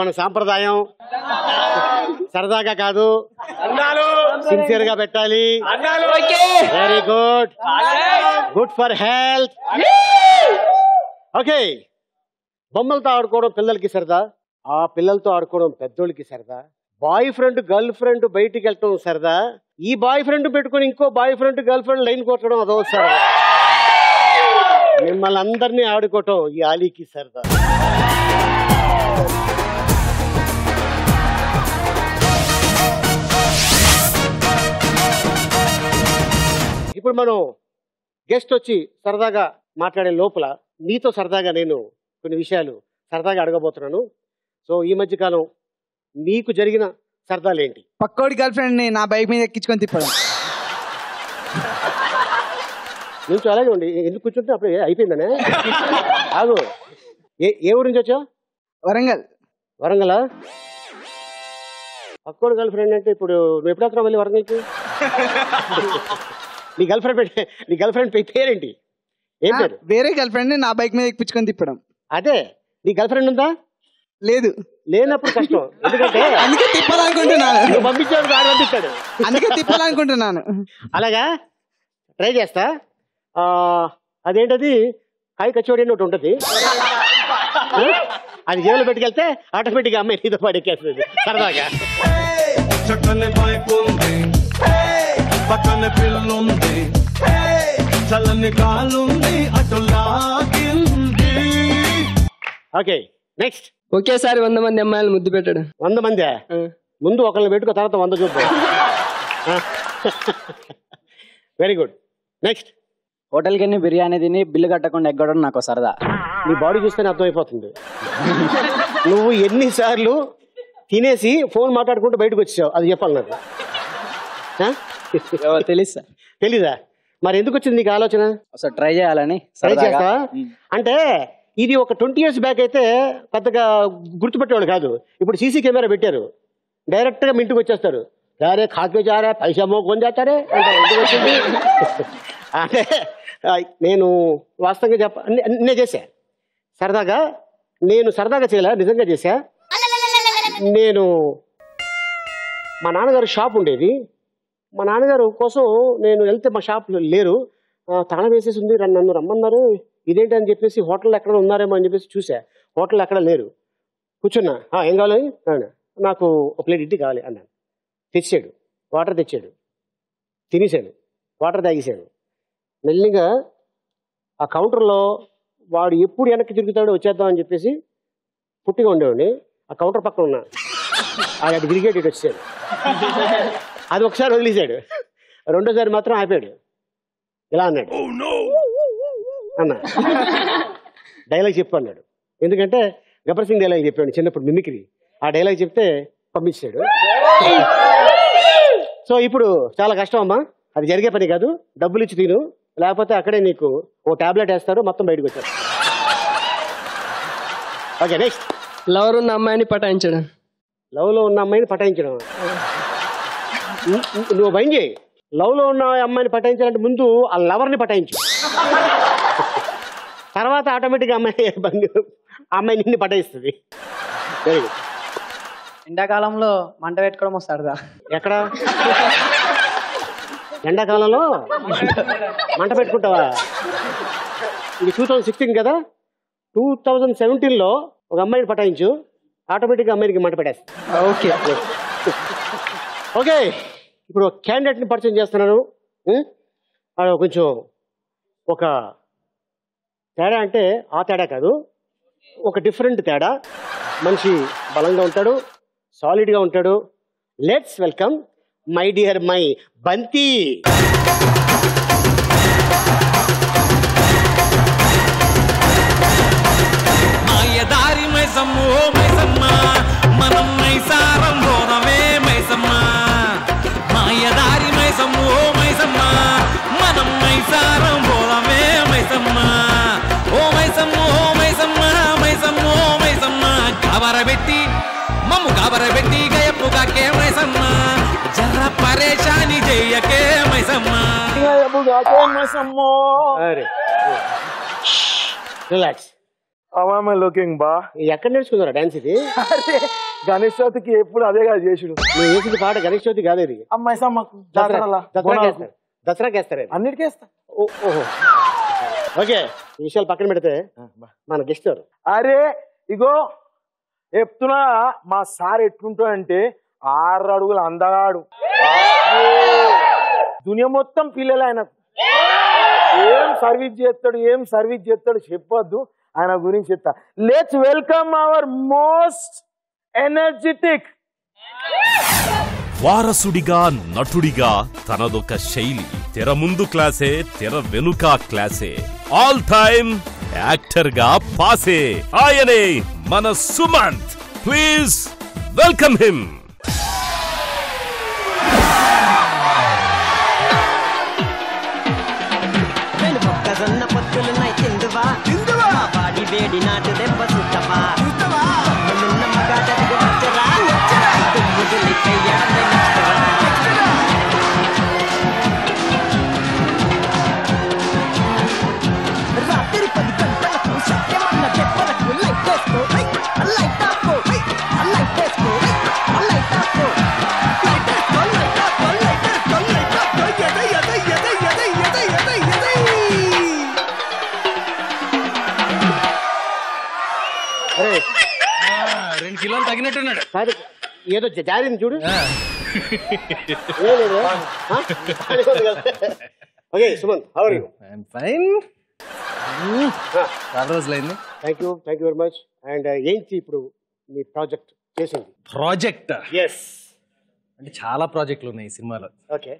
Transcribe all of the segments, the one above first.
మన సాంప్రదాయం సరదాగా కాదు. సిన్సియర్గా పెట్టాలి. Very good good for health okay బొమ్మలతో ఆడుకోవడం పిల్లలకి సరదా. ఆ పిల్లలతో ఆడుకోవడం పెద్దోళ్ళకి సరదా. బాయ్ ఫ్రెండ్ గర్ల్ ఫ్రెండ్ బయటికి వెళ్ళటం సరదా. ఈ బాయ్ ఫ్రెండ్ పెట్టుకుని ఇంకో boy friend girl friend line కొట్టడం అదో సరదా. మిమ్మల్ని అందరినీ ఆడుకోవటం ఈ ఆలీకి సరదా. ఇప్పుడు మనం గెస్ట్ వచ్చి సరదాగా మాట్లాడే లోపల నీతో సరదాగా నేను కొన్ని విషయాలు సరదాగా అడగబోతున్నాను. సో ఈ మధ్య కాలం నీకు జరిగిన సరదాలు ఏంటి? పక్కోడి గర్ల్ ఫ్రెండ్ని బైక్ మీద ఎక్కించుకొని తిప్పడం. నుంచి అలాగే ఉండి. ఎందుకు కూర్చుంటే అప్పుడు అయిపోయిందనే? ఆగు. ఏ ఏ ఊరి నుంచి వచ్చావు? వరంగల్. వరంగలా? పక్కోడు గర్ల్ ఫ్రెండ్ అంటే ఇప్పుడు నువ్వు ఎప్పుడు వస్తున్నావు మళ్ళీ వరంగల్కి? నీ గర్ల్ ఫ్రెండ్ పెట్టే నీ గర్ల్ ఫ్రెండ్ పేరేంటి? ఏం పేరు? వేరే గర్ల్ ఫ్రెండ్ని నా బైక్ మీద ఎక్కించుకొని తిప్పడం. అదే నీ గర్ల్ ఫ్రెండ్ ఉందా? లేదు. లేనప్పుడు కష్టం. ఎందుకంటే అందుకే తిప్పాలనుకుంటున్నాను పంపించాడు వాడు పంపిస్తాడు. అందుకే తిప్పాలనుకుంటున్నాను అలాగా? ట్రై చేస్తా. ఆ, అదేంటది? కాయ కచోడి అని ఒకటి ఉంటుంది? అది జేబులో పెట్టుకెళ్తే ఆటోమేటిక్గా అమ్మాయి నీతో పాటు ఎక్కేస్తుంది. సరదాగా. పక్కన పిల్లుంది. చల్లని కాలుంది అటు లాగింది ఓకే నెక్స్ట్. ఒకేసారి వంద మంది అమ్మాయిలు ముద్దు పెట్టాడు. వంద మంది? ముందు ఒకళ్ళని పెట్టుకో తర్వాత వంద చూపు వెరీ గుడ్ నెక్స్ట్ హోటల్కి వెళ్ళి బిర్యానీ తిని బిల్లు కట్టకుండా ఎగ్గడం నాకు సరదా. నీ బాడీ చూస్తేనే అర్థమైపోతుంది. నువ్వు ఎన్నిసార్లు తినేసి ఫోన్ మాట్లాడుకుంటూ బయటకు వచ్చావు. అది చెప్పాలి నాకు? తెలుసు సార్ తెలీదా? మరి ఎందుకు వచ్చింది నీకు ఆలోచన? ఒకసారి ట్రై చేయాలని ట్రై ఉమ్. అంటే ఇది ఒక ట్వంటీ ఇయర్స్ బ్యాక్ అయితే పెద్దగా గుర్తుపెట్టేవాడు కాదు. ఇప్పుడు సీసీ కెమెరా పెట్టారు. డైరెక్ట్గా మీ ఇంటికి వచ్చేస్తారు. యారే ఖాకే జారా పైసా మోకొని చేస్తారే? అంటే ఎందుకు వచ్చింది? అంటే నేను వాస్తవంగా చెప్ప నేను చేశా. సరదాగా నేను సరదాగా చేయలే? నిజంగా చేశా? నేను మా నాన్నగారు షాప్ ఉండేది. మా నాన్నగారు కోసం నేను వెళ్తే మా షాప్ లేరు. ఆ, తాళం వేసేసి ఉంది రన్- నన్ను రమ్మన్నారు. ఇదేంటి అని చెప్పేసి హోటల్ ఎక్కడ ఉన్నారేమో అని చెప్పేసి చూసా. హోటల్ ఎక్కడ లేరు. కూర్చున్నా. ఏం కావాలి? నాకు ఒక ప్లేట్ ఇడ్లీ కావాలి అన్నాను తెచ్చాడు. వాటర్ తెచ్చాడు. తినేసాడు వాటర్ తాగేశాడు. మెల్లిగా ఆ కౌంటర్లో వాడు ఎప్పుడు వెనక్కి తిరుగుతాడో వచ్చేద్దాం అని చెప్పేసి పుట్టిగా ఉండేవాడిని. ఆ కౌంటర్ పక్కన ఉన్నా ఆడ అటు తిరిగేటి వచ్చాడు అది ఒకసారి వదిలేశాడు. రెండోసారి మాత్రం ఆపాడు. ఇలా అన్నాడు. అన్నా. డైలాగ్ చెప్పు అన్నాడు ఎందుకంటే గబ్బర్ సింగ్ డైలాగ్ చెప్పాడు చిన్నప్పుడు మిమిక్రీ. ఆ డైలాగ్ చెప్తే పంపించాడు సో ఇప్పుడు చాలా కష్టం అమ్మా. అది జరిగే పని కాదు. డబ్బులు ఇచ్చి తిను. లేకపోతే అక్కడే నీకు ఓ టాబ్లెట్ వేస్తారు మొత్తం బయటకు వచ్చారు ఓకే నెక్స్ట్ లవర్ ఉన్న అమ్మాయిని పటాయించాడు. లవ్లో ఉన్న అమ్మాయిని పటాయించడం. నువ్వు భయం చేయి. లవ్లో ఉన్న అమ్మాయిని పటాయించాలంటే ముందు ఆ లవర్ని పటాయించు తర్వాత ఆటోమేటిక్గా అమ్మాయి ఆ అమ్మాయి నిన్ను పటాయిస్తుంది వెరీ గుడ్ ఎండాకాలంలో మంట పెట్టుకోవడం సరదా ఎక్కడ? ఎండాకాలంలో మంట పెట్టుకుంటావా? ఇది టూ థౌజండ్ సిక్స్టీన్ కదా? టూ థౌజండ్ సెవెంటీన్లో ఒక అమ్మాయిని పటాయించు ఆటోమేటిక్గా అమ్మాయికి మంట పెట్టేస్తా. ఓకే. ఓకే ఇప్పుడు క్యాండిడేట్ని పరిచయం చేస్తున్నాను. వాడు కొంచెం ఒక తేడా అంటే ఆ తేడా కాదు. ఒక డిఫరెంట్ తేడా. మనిషి బలంగా ఉంటాడు సాలిడ్గా ఉంటాడు. Let's welcome my dear my బంతి మైసమ్మ మైసమ్మ. మనం మైసారం పోదమే మైసమ్మా. ఓ మైసమ్మ మనం మైసారం పోదమే మైసమ్మ. ఓ మైసమ్మ ఓ మైసమ్మ. మైసమ్మ ఓ మైసమ్మ గాబరబెట్టి మమ్ము గాబరబెట్టి గయప్పుగాకే మైసమ్మ. జర పరేషాని చెయ్యకే మైసమ్మ. రిలాక్స్. అవామ లుకింగ్ బా? ఎక్కడ నేర్చుకున్నారా డాన్స్ ఇది? అరే గణేష్ చవితికి ఎప్పుడు అదే కదా చేసుడు. నువ్వు వేసింది పాట గణేష్ చవితి కాదు ఇది అమ్మాయి సమ్మకు దసరా జాతరలా. దసరాకి వేస్తారు దసరాకి వేస్తారు ఇది. అన్నిటికీ వేస్తా. ఓ- ఓహో. ఓకే ఈ విషయాలు పక్కన పెడితే మన గెస్ట్ ఎవరు? అరే ఇగో చెప్తున్నా మా సార్ ఎట్లుంటాడంటే ఆరు అడుగులు అందగాడు. దునియా మొత్తం పిల్లలు ఆయనకు. ఏం సర్వీస్ చేస్తాడు ఏం సర్వీస్ చేస్తాడు చెప్పొద్దు. ఆయన గురించి చెప్తా. Let's welcome our most energetic వారసుడిగా నటుడిగా తనదొక శైలి. తెర ముందు క్లాసే తెర వెనుక క్లాసే. ఆల్ టైమ్ యాక్టర్గా పాసే ఆయనే మన సుమంత్. ప్లీజ్ వెల్కమ్ హిమ్ నేను మొక్కజొన్న పొత్తులున్నాయి తిందువా మా వాడి వేడి నాటు దెబ్బ సుట్టవా రెండు కిలోలు తగినట్టున్నాడు. ఏదో జారింది చూడు. Okay Suman how are you fine చాలా రోజులైంది. Thank you thank you very much and ఏంటి ఇప్పుడు మీ ప్రాజెక్ట్ చేసింది? ప్రాజెక్ట్ ఎస్ అంటే చాలా ప్రాజెక్టులు ఉన్నాయి ఈ సినిమాలో. ఓకే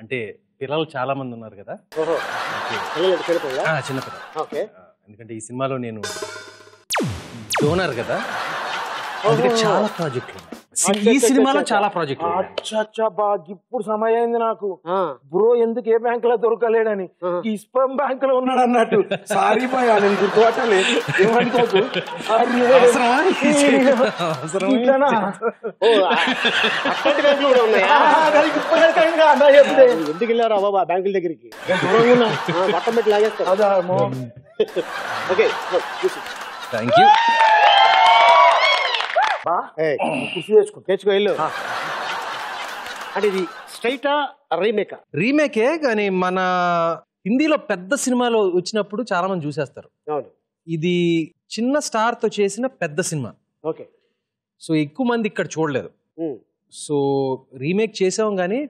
అంటే పిల్లలు చాలా మంది ఉన్నారు కదా. ఓహో. పిల్లలు చనిపోయా ఆ, చిన్న పిల్లలు. ఓకే ఎందుకంటే ఈ సినిమాలో నేను డోనర్ కదా. అందుకే చాలా ప్రాజెక్టులు ఉన్నాయి. ఈ సినిమాలో చాలా అచ్చా బా ఇప్పుడు సమయం అయింది నాకు బ్రో ఎందుకు ఏ బ్యాంక్లో దొరకలేడని ఈ స్పమ్ బ్యాంక్లో ఉన్నాడు అన్నట్టు. సారీ బాయ్ నేను గుర్తుపట్టలేదు ఏమనుకోకు. ఎందుకు వెళ్ళారా బాబా బ్యాంకుల దగ్గరికి? పట్టం పెట్టి లాగేస్తారు. Okay thank you. కృషి చేసుకుంటా తెచ్చుకో వెళ్ళు. అంటే ఇది స్ట్రైటా రీమేకా? రీమేకే కానీ మన హిందీలో పెద్ద సినిమాలు వచ్చినప్పుడు చాలా మంది చూసేస్తారు. అవును. ఇది చిన్న స్టార్తో చేసిన పెద్ద సినిమా. ఓకే. సో ఎక్కువ మంది ఇక్కడ చూడలేదు. సో రీమేక్ చేసాం కానీ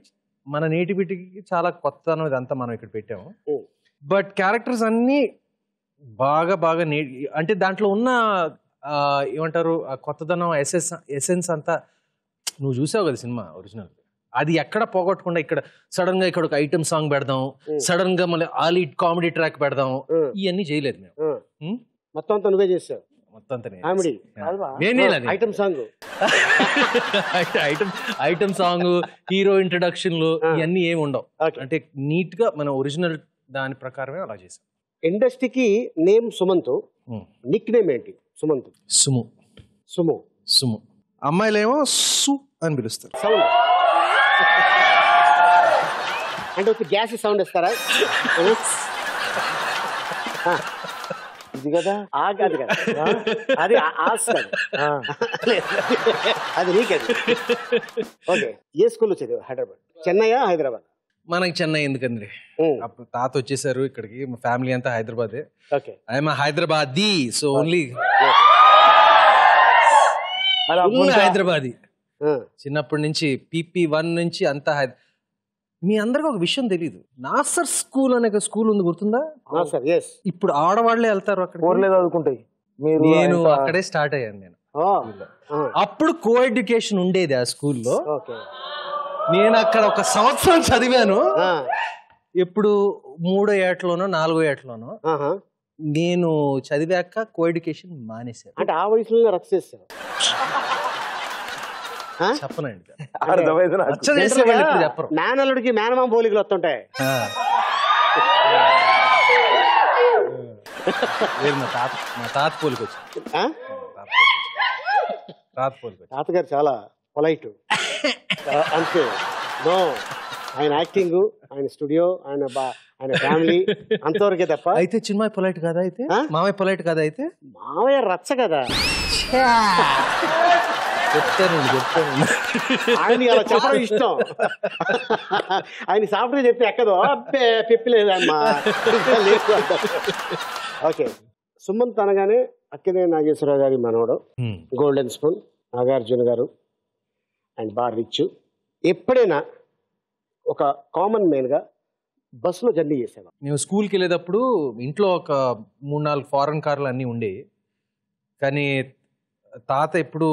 మన నేటివిటీకి చాలా కొత్తదనం ఇదంతా మనం ఇక్కడ పెట్టాము. బట్ క్యారెక్టర్స్ అన్నీ బాగా బాగా నే అంటే దాంట్లో ఉన్న ఏమంటారు? కొత్తదనం ఎసెన్స్ ఎసెన్స్ అంతా నువ్వు చూసావు కదా సినిమా ఒరిజినల్? అది ఎక్కడ పోగొట్టకుండా ఇక్కడ సడన్గా ఇక్కడ ఒక ఐటమ్ సాంగ్ పెడదాం సడన్గా మళ్ళీ ఆలీ కామెడీ ట్రాక్ పెడదాం ఇవన్నీ చేయలేదు మేము? మొత్తం అంతా నువ్వే చేసావు. Item song. Item song hero ఇంట్రడక్షన్లు ఇవన్నీ ఏమి ఉండవు. అంటే నీట్గా మన ఒరిజినల్ దాని ప్రకారమే అలా చేసాం ఇండస్ట్రీకి నేమ్ సుమంత్ నిక్ నేమ్ ఏంటి? సుమంత్. సుము. సుము. సుము. అమ్మాయిలేమో సు అని పిలుస్తారు. సౌండ్. అంటే ఒక గ్యాస్ సౌండ్ ఇస్తారా. ఇది కదా? ఆ కాదు కదా. అది ఆ- ఆస్ కాదు లేదు. అది నీకది. ఓకే. ఏ స్కూల్లో చదివా హైదరాబాద్. చెన్నైయా హైదరాబాద్? మనకి చెన్నై ఎందుకండి? అప్పుడు తాత వచ్చేసారు ఇక్కడికి మా ఫ్యామిలీ అంతా హైదరాబాదే. I'm Hyderabad so only Hyderabadi. చిన్నప్పటి నుంచి పీపీ వన్ నుంచి అంతా మీ అందరికి ఒక విషయం తెలియదు నాసర్ స్కూల్ అనే ఒక స్కూల్ ఉంది గుర్తుందా? ఇప్పుడు ఆడవాళ్ళే వెళ్తారు అక్కడ చదువుకుంటాయి. నేను అక్కడే స్టార్ట్ అయ్యాను నేను. అప్పుడు కో ఎడ్యుకేషన్ ఉండేది ఆ స్కూల్లో. నేను అక్కడ ఒక సంవత్సరం చదివాను. ఆ, ఎప్పుడు మూడో ఏటలోనో నాలుగో ఏటలోనో ఆహా. నేను చదివాక కో ఎడ్యుకేషన్ మానేశాను. అంటే ఆ వయసులోనే రక్త చేస్తావు చెప్పనండి. ఇప్పుడు చెప్పరు. మేనల్లుడికి మేనమామ పోలికలు వస్తుంటాయి. లేదు మా తాత మా తాత పోలికి వచ్చింది ఆ? తాత పోలికి వచ్చింది తాతగారు చాలా పొలైట్. అంతే నో ఆయన యాక్టింగ్ ఆయన స్టూడియో ఆయన ఆయన ఫ్యామిలీ అంతవరకే తప్ప. అయితే చిన్మాయ్ పొలైట్ కాదా అయితే? మామయ్య పొలైట్ కాదా అయితే? మావయ్య రచ్చ కదా. చెప్తాను చెప్తాను. ఆయన అలా చెప్పడం ఇష్టం. ఆయన సాఫ్ట్వేర్ చెప్తే ఎక్కదు. అబ్బే పిప్పలేదమ్మా ఓకే. సుమంత్ అనగానే అక్కినే నాగేశ్వరరావు గారి మనవడు. Golden spoon Nagarjuna garu. And bar rich. ఎప్పుడైనా ఒక కామన్గా బస్సులో జర్నీ చేసేవాడు. మేము స్కూల్కి వెళ్ళేటప్పుడు ఇంట్లో ఒక మూడు నాలుగు ఫారెన్ కార్లు అన్నీ ఉండేవి కానీ తాత ఎప్పుడు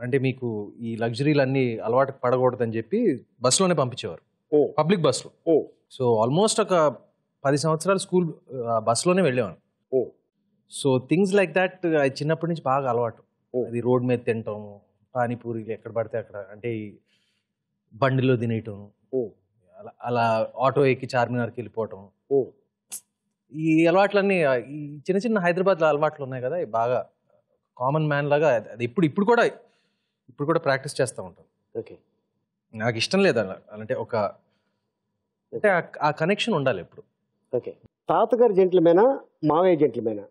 అంటే మీకు ఈ లగ్జరీలు అన్నీ అలవాటు పడకూడదని చెప్పి బస్సులోనే పంపించేవారు. ఓ. పబ్లిక్ బస్సులో. ఓ. సో ఆల్మోస్ట్ ఒక పది సంవత్సరాలు స్కూల్ బస్సులోనే వెళ్ళేవాను ఓ. సో థింగ్స్ లైక్ దాట్ చిన్నప్పటి నుంచి బాగా అలవాటు. అది రోడ్ మీద తినటం పానీపూరీలు ఎక్కడ పడితే అక్కడ అంటే ఈ బండిలో తినేయటం ఓ. అలా అలా ఆటో ఎక్కి చార్మినార్కి వెళ్ళిపోవటం. ఓ. ఈ అలవాట్లన్నీ ఈ చిన్న చిన్న హైదరాబాద్లో అలవాట్లు ఉన్నాయి కదా ఇవి బాగా కామన్ మ్యాన్ లాగా అది- అది ఇప్పుడు ఇప్పుడు కూడా ఇప్పుడు కూడా ప్రాక్టీస్ చేస్తూ ఉంటాను. ఓకే. నాకు ఇష్టం లేదు అలా అంటే ఒక అంటే ఆ- ఆ కనెక్షన్ ఉండాలి ఎప్పుడు. ఓకే. తాతగారు జెంట్లమేనా మావయ్య జెంట్లమేనా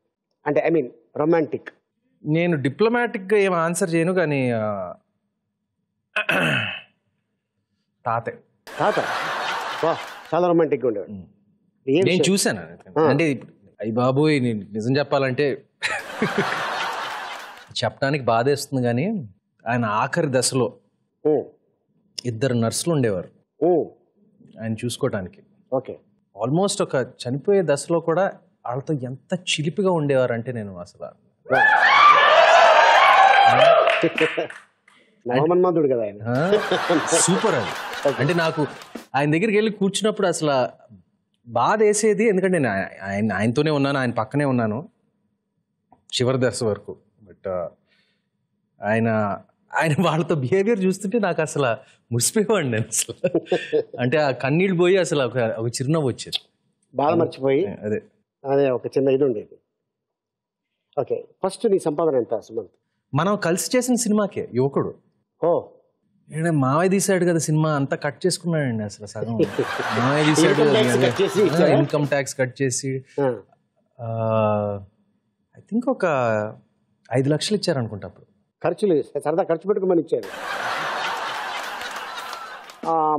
అంటే ఐ మీన్ రొమాంటిక్ నేను డిప్లొమాటిక్గా ఏం ఆన్సర్ చేయను కానీ తాతే. తాత? వా చాలా రొమాంటిక్గా ఉండేవాడు. నేను? చూశాను. అంటే అయ్యి బాబోయ్ నేను నిజం చెప్పాలంటే చెప్పడానికి బాధేస్తుంది కానీ ఆయన ఆఖరి దశలో ఓ. ఇద్దరు నర్సులు ఉండేవారు. ఓ. ఆయన చూసుకోవటానికి ఓకే. ఆల్మోస్ట్ ఒక చనిపోయే దశలో కూడా వాళ్ళతో ఎంత చిలిపిగా ఉండేవారు అంటే నేను అసలు నవమన్మధుడు కదా ఆయన. సూపర్ అది. అంటే నాకు ఆయన దగ్గరికి వెళ్ళి కూర్చున్నప్పుడు అసలు బాధ వేసేది ఎందుకంటే నేను ఆయ- ఆయన ఆయనతోనే ఉన్నాను ఆయన పక్కనే ఉన్నాను చివరి దశ వరకు. బట్ ఆయన ఆయన వాళ్ళతో బిహేవియర్ చూస్తుంటే నాకు అసలు మురిసిపోయేవాడిని నేను అసలు. అంటే ఆ కన్నీళ్ళు పోయి అసలు ఒక ఒక చిరునవ్వు వచ్చేది. బాధ మర్చిపోయి అదే. అదే ఒక చిన్న ఇది ఉండేది. ఓకే ఫస్ట్ నీ సంపాదన ఎంత సుమంత్ మనం కలిసి చేసిన సినిమాకే యువకుడు. ఓ. ఈయన మావయ్య తీసాడు కదా సినిమా అంతా కట్ చేసుకున్నాడండి అసలు సగం. మావయ్య తీసాడు ఇచ్చారా? ఇన్కమ్ ట్యాక్స్ కట్ చేసి ఐ థింక్ ఒక ఐదు లక్షలు ఇచ్చారనుకుంటా అప్పుడు. ఖర్చులు సరదా ఖర్చు పెట్టుకోమని ఇచ్చారు.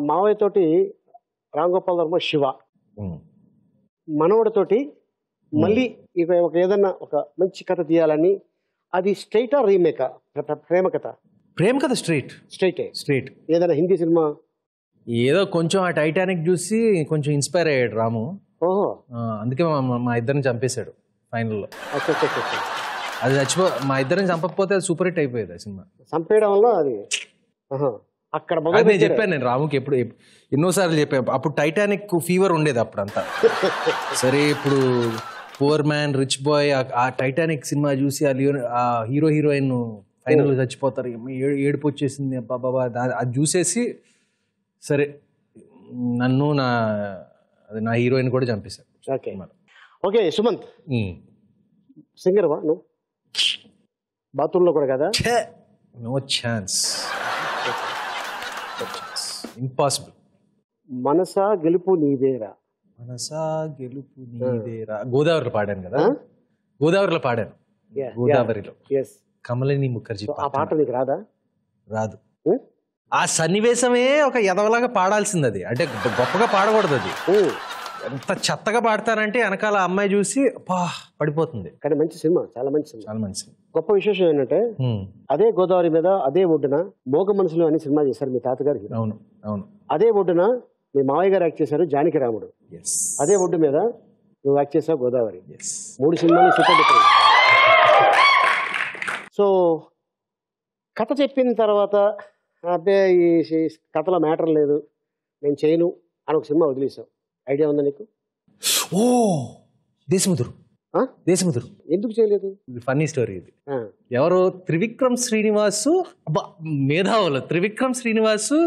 మావయ్య తోటి రామ్ గోపాల్ వర్మ శివ. మనవడితోటి మళ్ళీ ఇక ఒక ఏదన్నా ఒక మంచి కథ తీయాలని అది స్ట్రైటా రీమేకా? ప్రేమ కథ? ప్రేమ కదా స్ట్రైట్. స్ట్రైటే? స్ట్రైట్. ఏదైనా హిందీ సినిమా? ఏదో కొంచెం ఆ టైటానిక్ చూసి కొంచెం ఇన్స్పైర్ అయ్యాడు రాము. ఓహో. ఆ, అందుకే మా- ఇద్దరిని చంపేశాడు ఫైనల్లో. అది చచ్చిపో మా ఇద్దరిని చంపకపోతే అది సూపర్ హిట్ అయిపోయేది ఆ సినిమా. చంపేయడం వల్ల అది. అక్కడ నేను. చెప్పాను నేను రాముకి ఎప్పుడు ఎప్- ఎన్నోసార్లు చెప్పాను. అప్పుడు టైటానిక్ ఫీవర్ ఉండేది అప్పుడు అంతా సరే ఇప్పుడు పూర్ మ్యాన్ రిచ్ బాయ్ ఆ టైటానిక్ సినిమా చూసి ఆ లియో ఆ హీరో హీరోయిన్ ఫైనల్ చచ్చిపోతారు. ఏం ఏ- ఏడుపు వచ్చేసింది. బాబా అది చూసేసి సరే నన్ను నా అది నా హీరోయిన్ కూడా చంపేశారు. ఓకే. ఓకే సుమంత్. సింగర్ వా? నువ్వు? బాత్రూంలో కూడా కదా? No chance. ఇంపాసిబుల్ మనసా గెలుపు నీదేరా మనసా గెలుపు నీదేరా గోదావరిలో పాడాను కదా? గోదావరిలో పాడాను. గోదావరిలో. కమలిని ముఖర్జీ ఆ పాట. నీకు రాదా? రాదు? ఆ సన్నివేశమే ఒక ఎదవలాగా పాడాల్సింది అది అంటే గొప్పగా పాడకూడదు అది. ఎంత చెత్తగా పాడతారంటే వెనకాల అమ్మాయి చూసి పా పడిపోతుంది. కానీ మంచి సినిమా చాలా మంచి సినిమా. చాలా మంచిది గొప్ప విశేషం ఏంటంటే. అదే గోదావరి మీద అదే ఒడ్డున మోగ మనసులో అని సినిమా చేశారు మీ తాతగారు. hero. అవును అవును. అదే ఒడ్డున మీ మావయ్య గారు యాక్ట్ చేశారు జానకి రాముడు. ఎస్ అదే ఒడ్డు మీద నువ్వు యాక్ట్ చేసావు గోదావరి. మూడు సినిమాలు సూపర్ సో కథ చెప్పిన తర్వాత అబ్బే ఈ కథలో మ్యాటర్ లేదు నేను చేయను అని ఒక సినిమా వదిలేసావు ఐడియా ఉందా నీకు? ఓ! దేశముదురు? దేశముదురు. ఎందుకు చేయలేదు? ఫన్నీ స్టోరీ ఇది. ఎవరు త్రివిక్రమ్ శ్రీనివాసు మేధావులు. త్రివిక్రమ్ శ్రీనివాసు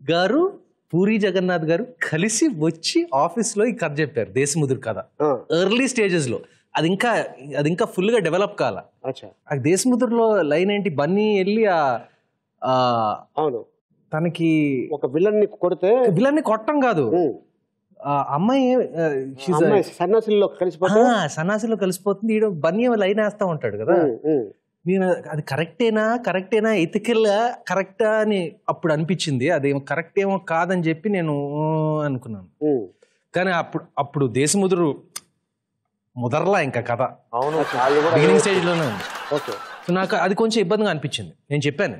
గారు పూరి జగన్నాథ్ గారు కలిసి వచ్చి ఆఫీస్లో ఈ కథ చెప్పారు దేశముదురు కథ. ఎర్లీ స్టేజెస్లో అది ఇంకా అది ఇంకా ఫుల్గా డెవలప్ కాల. ఆ దేశముద్రలో లైన్ ఏంటి? బన్నీ వెళ్ళి ఆ అవును. తనకి ఒక విలన్ని కొడితే విలన్ని కొట్టం కాదు. ఆ అమ్మాయి ఆ, she's a- అమ్మాయి సన్యాసుల్లో కలిసిపోతే ఆ, సన్నాసిలో కలిసిపోతుంది. ఈడ బన్నీ లైన్ వేస్తా ఉంటాడు కదా. నేను అది కరెక్టేనా కరెక్టేనా ఎథికల్ కరెక్టా అని అప్పుడు అనిపించింది. అదేమో కరెక్ట్ ఏమో కాదని చెప్పి నేను అనుకున్నాను. కానీ అప్పుడు అప్పుడు దేశముదురు ముదరలా ఇంకా కథ. అవును బిగినింగ్ స్టేజ్లోనే ఉంది. ఓకే. సో నాకు అది కొంచెం ఇబ్బందిగా అనిపించింది. నేను చెప్పాను.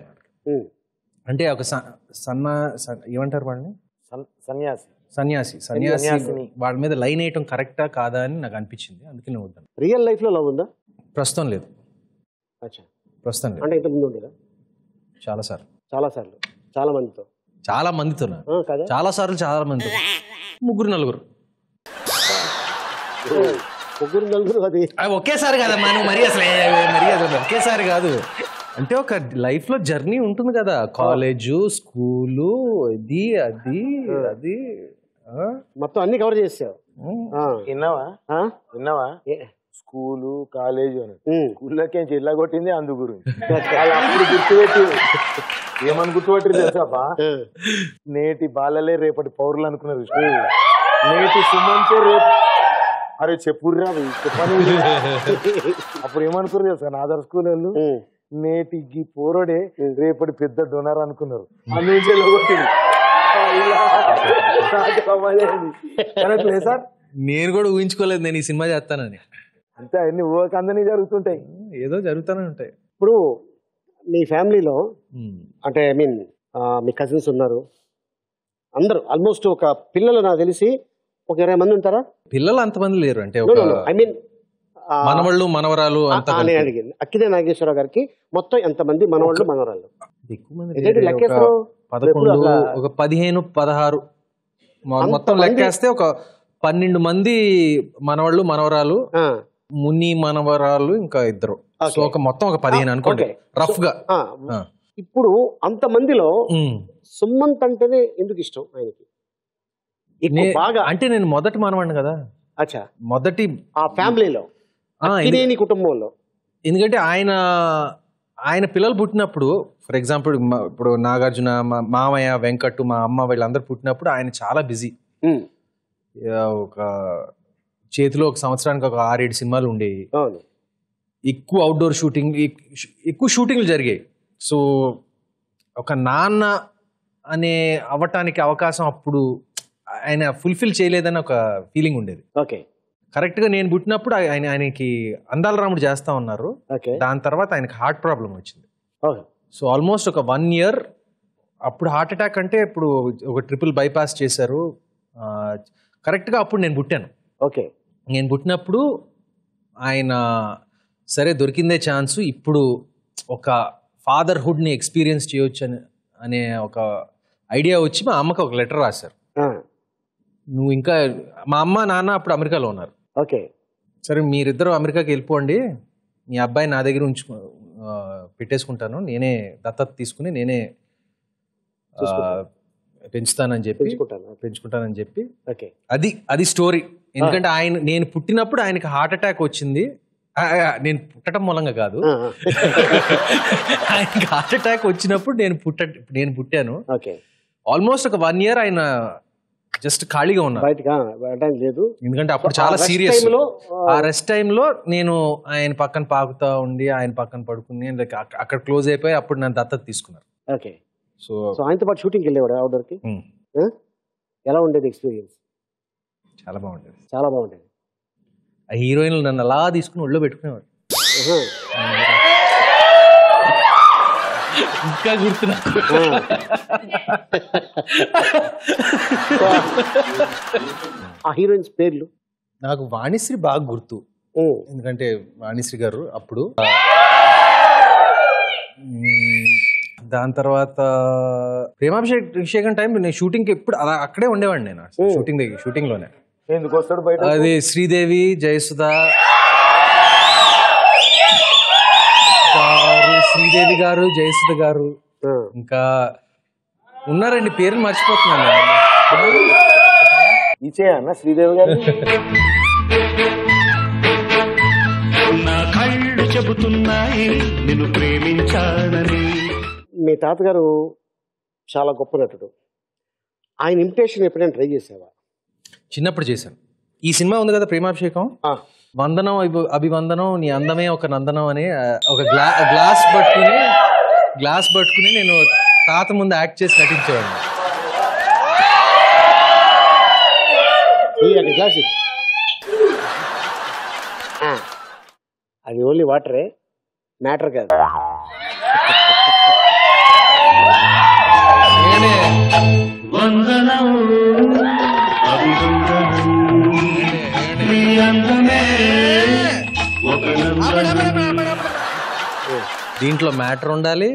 అంటే ఒక సన్న ఏమంటారు వాళ్ళని? సన్- సన్యాసి. సన్యాసి సన్యాసి. వాళ్ళ మీద లైన్ వేయటం కరెక్టా కాదా అని నాకు అనిపించింది. అందుకే నేను వద్దాను రియల్ లైఫ్లో లవ్ ఉందా? ప్రస్తుతం లేదు. అచ్చా. ప్రస్తుతం లేదు. అంటే ఇంత ముందు ఉండేదా? చాలా సార్లు. చాలా సార్లు. చాలా మందితో. చాలా మందితో నా. ఆ, కదా? చాలా సార్లు చాలా మందితో. ముగ్గురు నలుగురు. ముగ్గురు నలుగురు అది. అవి ఒకేసారి కదమ్మా నువ్వు మరీ అసలు ఏ- మరీ అసలు ఒకేసారి కాదు. అంటే ఒక లైఫ్లో జర్నీ ఉంటుంది కదా. కాలేజు స్కూలు ఇది అది అది ఆ? మొత్తం అన్ని కవర్ చేసావు. విన్నావా ఆ? విన్నావా ఏ- స్కూలు కాలేజీ అని. స్కూల్లోకి జిల్లా కొట్టింది అందు గురించి. వాళ్ళు అప్పుడు గుర్తుపెట్టి ఏమని గుర్తుపెట్టి తెలుసాపా. నేటి బాలలే రేపటి పౌరులు అనుకున్నారు నేటి సుమంతే రేపు అరే చెప్పుర్రా చెప్పని అప్పుడు ఏమనుకున్నారు తెలుసా నాదర్ స్కూల్ వాళ్ళు. నేటి గీ పోరడే రేపటి పెద్ద డొనర్ అనుకున్నారు. అందుకే సార్? నేను కూడా ఊహించుకోలేదు నేను ఈ సినిమా చేస్తానని. అంతే అన్ని ఊహకు అందని జరుగుతుంటాయి ఏదో జరుగుతూనే ఉంటాయి. ఇప్పుడు మీ ఫ్యామిలీలో. అంటే ఐ మీన్ మీ కజిన్స్ ఉన్నారు. అందరూ ఆల్మోస్ట్ ఒక పిల్లలు నాకు తెలిసి ఒక ఇరవై మంది ఉంటారా? పిల్లలు అంతమంది లేరు అంటే ఐ మీన్ మనవళ్ళు మనవరాలు అంత నేను అడిగింది. అక్కినే నాగేశ్వరరావు గారికి మొత్తం ఎంతమంది మనవాళ్ళు. లెక్కేస్తావు? ఒక పదకొండు పదిహేను పదహారు. మొత్తం? లెక్కేస్తే ఒక పన్నెండు మంది మనవాళ్ళు మనవరాలు. ఆ, ముని మనవరాలు ఇంకా ఇద్దరు. సో ఒక మొత్తం ఒక పదిహేను అనుకోండి. రఫ్గా. ఇప్పుడు అంత మందిలో ఉమ్. సుమంత్ అంటేనే ఎందుకు ఇష్టం ఆయనకి? బాగా. అంటే నేను మొదటి మనవాడిని కదా. అచ్చా. మొదటి ఆ ఫ్యామిలీలో. అక్కినేని కుటుంబంలో. ఎందుకంటే ఆయన ఆయన పిల్లలు పుట్టినప్పుడు ఫర్ ఎగ్జాంపుల్ ఇప్పుడు నాగార్జున మా మామయ్య వెంకట్ మా అమ్మ వీళ్ళందరూ పుట్టినప్పుడు ఆయన చాలా బిజీ. ఒక చేతిలో ఒక సంవత్సరానికి ఒక ఆరేడు సినిమాలు ఉండేవి. అవును. ఎక్కువ అవుట్డోర్ షూటింగ్ ఎక్కువ షూటింగ్లు జరిగాయి సో ఒక నాన్న అనే అవటానికి అవకాశం అప్పుడు ఆయన ఫుల్ఫిల్ చేయలేదని ఒక ఫీలింగ్ ఉండేది. ఓకే. కరెక్ట్గా నేను పుట్టినప్పుడు ఆయన ఆయనకి అందాల రాముడు చేస్తా ఉన్నారు. ఓకే. దాని తర్వాత ఆయనకి హార్ట్ ప్రాబ్లం వచ్చింది. సో ఆల్మోస్ట్ ఒక వన్ ఇయర్ అప్పుడు హార్ట్ అటాక్ అంటే ఇప్పుడు ఒక ట్రిపుల్ బైపాస్ చేశారు. కరెక్ట్గా అప్పుడు నేను పుట్టాను. ఓకే. నేను పుట్టినప్పుడు ఆయన సరే దొరికిందే ఛాన్స్ ఇప్పుడు ఒక ఫాదర్హుడ్ని ఎక్స్పీరియన్స్ చేయొచ్చు అని అనే ఒక ఐడియా వచ్చి మా అమ్మకి ఒక లెటర్ రాశారు. నువ్వు ఇంకా మా అమ్మ నాన్న అప్పుడు అమెరికాలో ఉన్నారు. ఓకే. సరే మీరిద్దరు అమెరికాకి వెళ్ళిపోండి మీ అబ్బాయి నా దగ్గర ఉంచు పెట్టేసుకుంటాను నేనే దత్తత తీసుకుని నేనే పెంచుతానని చెప్పి పెంచుకుంటాను. పెంచుకుంటానని చెప్పి ఓకే. అది అది స్టోరీ. ఎందుకంటే ఆయన నేను పుట్టినప్పుడు ఆయనకి హార్ట్ అటాక్ వచ్చింది. నేను పుట్టడం మూలంగా కాదు. ఆయనకి హార్ట్ అటాక్ వచ్చినప్పుడు నేను పుట్ట నేను పుట్టాను. ఓకే. ఆల్మోస్ట్ ఒక వన్ ఇయర్ ఆయన జస్ట్ ఖాళీగా వెళ్ళడానికి లేదు. ఎందుకంటే అప్పుడు చాలా సీరియస్ ఆ రెస్ట్ టైంలో నేను ఆయన పక్కన పాకుతా ఉండి ఆయన పక్కన పడుకుని అక్క- అక్కడ క్లోజ్ అయిపోయి అప్పుడు నన్ను దత్తత తీసుకున్నారు. ఓకే. సో సో ఆయనతో పాటు షూటింగ్కి వెళ్ళేవాడు అవుట్డోర్కి ఉమ్, ఎలా ఉండేది ఎక్స్పీరియన్స్ చాలా బాగుండేది. చాలా బాగుండేది. ఆ హీరోయిన్లు నన్ను అలా తీసుకుని ఒళ్ళో పెట్టుకునేవాడు. ఇంకా గుర్తు. ఆ హీరోయిన్స్ పేర్లు? నాకు వాణిశ్రీ బాగా గుర్తు. ఎందుకంటే వాణిశ్రీ గారు అప్పుడు. దాని తర్వాత ప్రేమాభిషేక్ అభిషేకం టైం నేను షూటింగ్ ఎప్పుడు అలా అక్కడే ఉండేవాడిని నేను. షూటింగ్ దగ్గర షూటింగ్లోనే ఎందుకు వస్తాడు బయట అది శ్రీదేవి జయసుధ. గారు శ్రీదేవి గారు జయసుధ గారు. ఇంకా ఉన్నారండి పేర్లు మర్చిపోతున్నాను. ఇచ్చే అన్న శ్రీదేవి గారు నా కళ్ళు చెబుతున్నాయి నిన్ను ప్రేమించానని. మీ తాతగారు చాలా గొప్ప నటుడు. ఆయన ఇమిటేషన్ ఎప్పుడైనా ట్రై చేసావా? చిన్నప్పుడు చేశాను. ఈ సినిమా ఉంది కదా ప్రేమాభిషేకం. వందనం అభి- అభివందనం నీ అందమే ఒక నందనం అని ఒక గ్లా గ్లాస్ పట్టుకుని గ్లాస్ పట్టుకుని నేను తాత ముందు యాక్ట్ చేసి నటించేవాడిని. అది ఓన్లీ వాటరే మ్యాటర్ కాదు. నేనే. వందనం. దీంట్లో మ్యాటర్ ఉండాలి.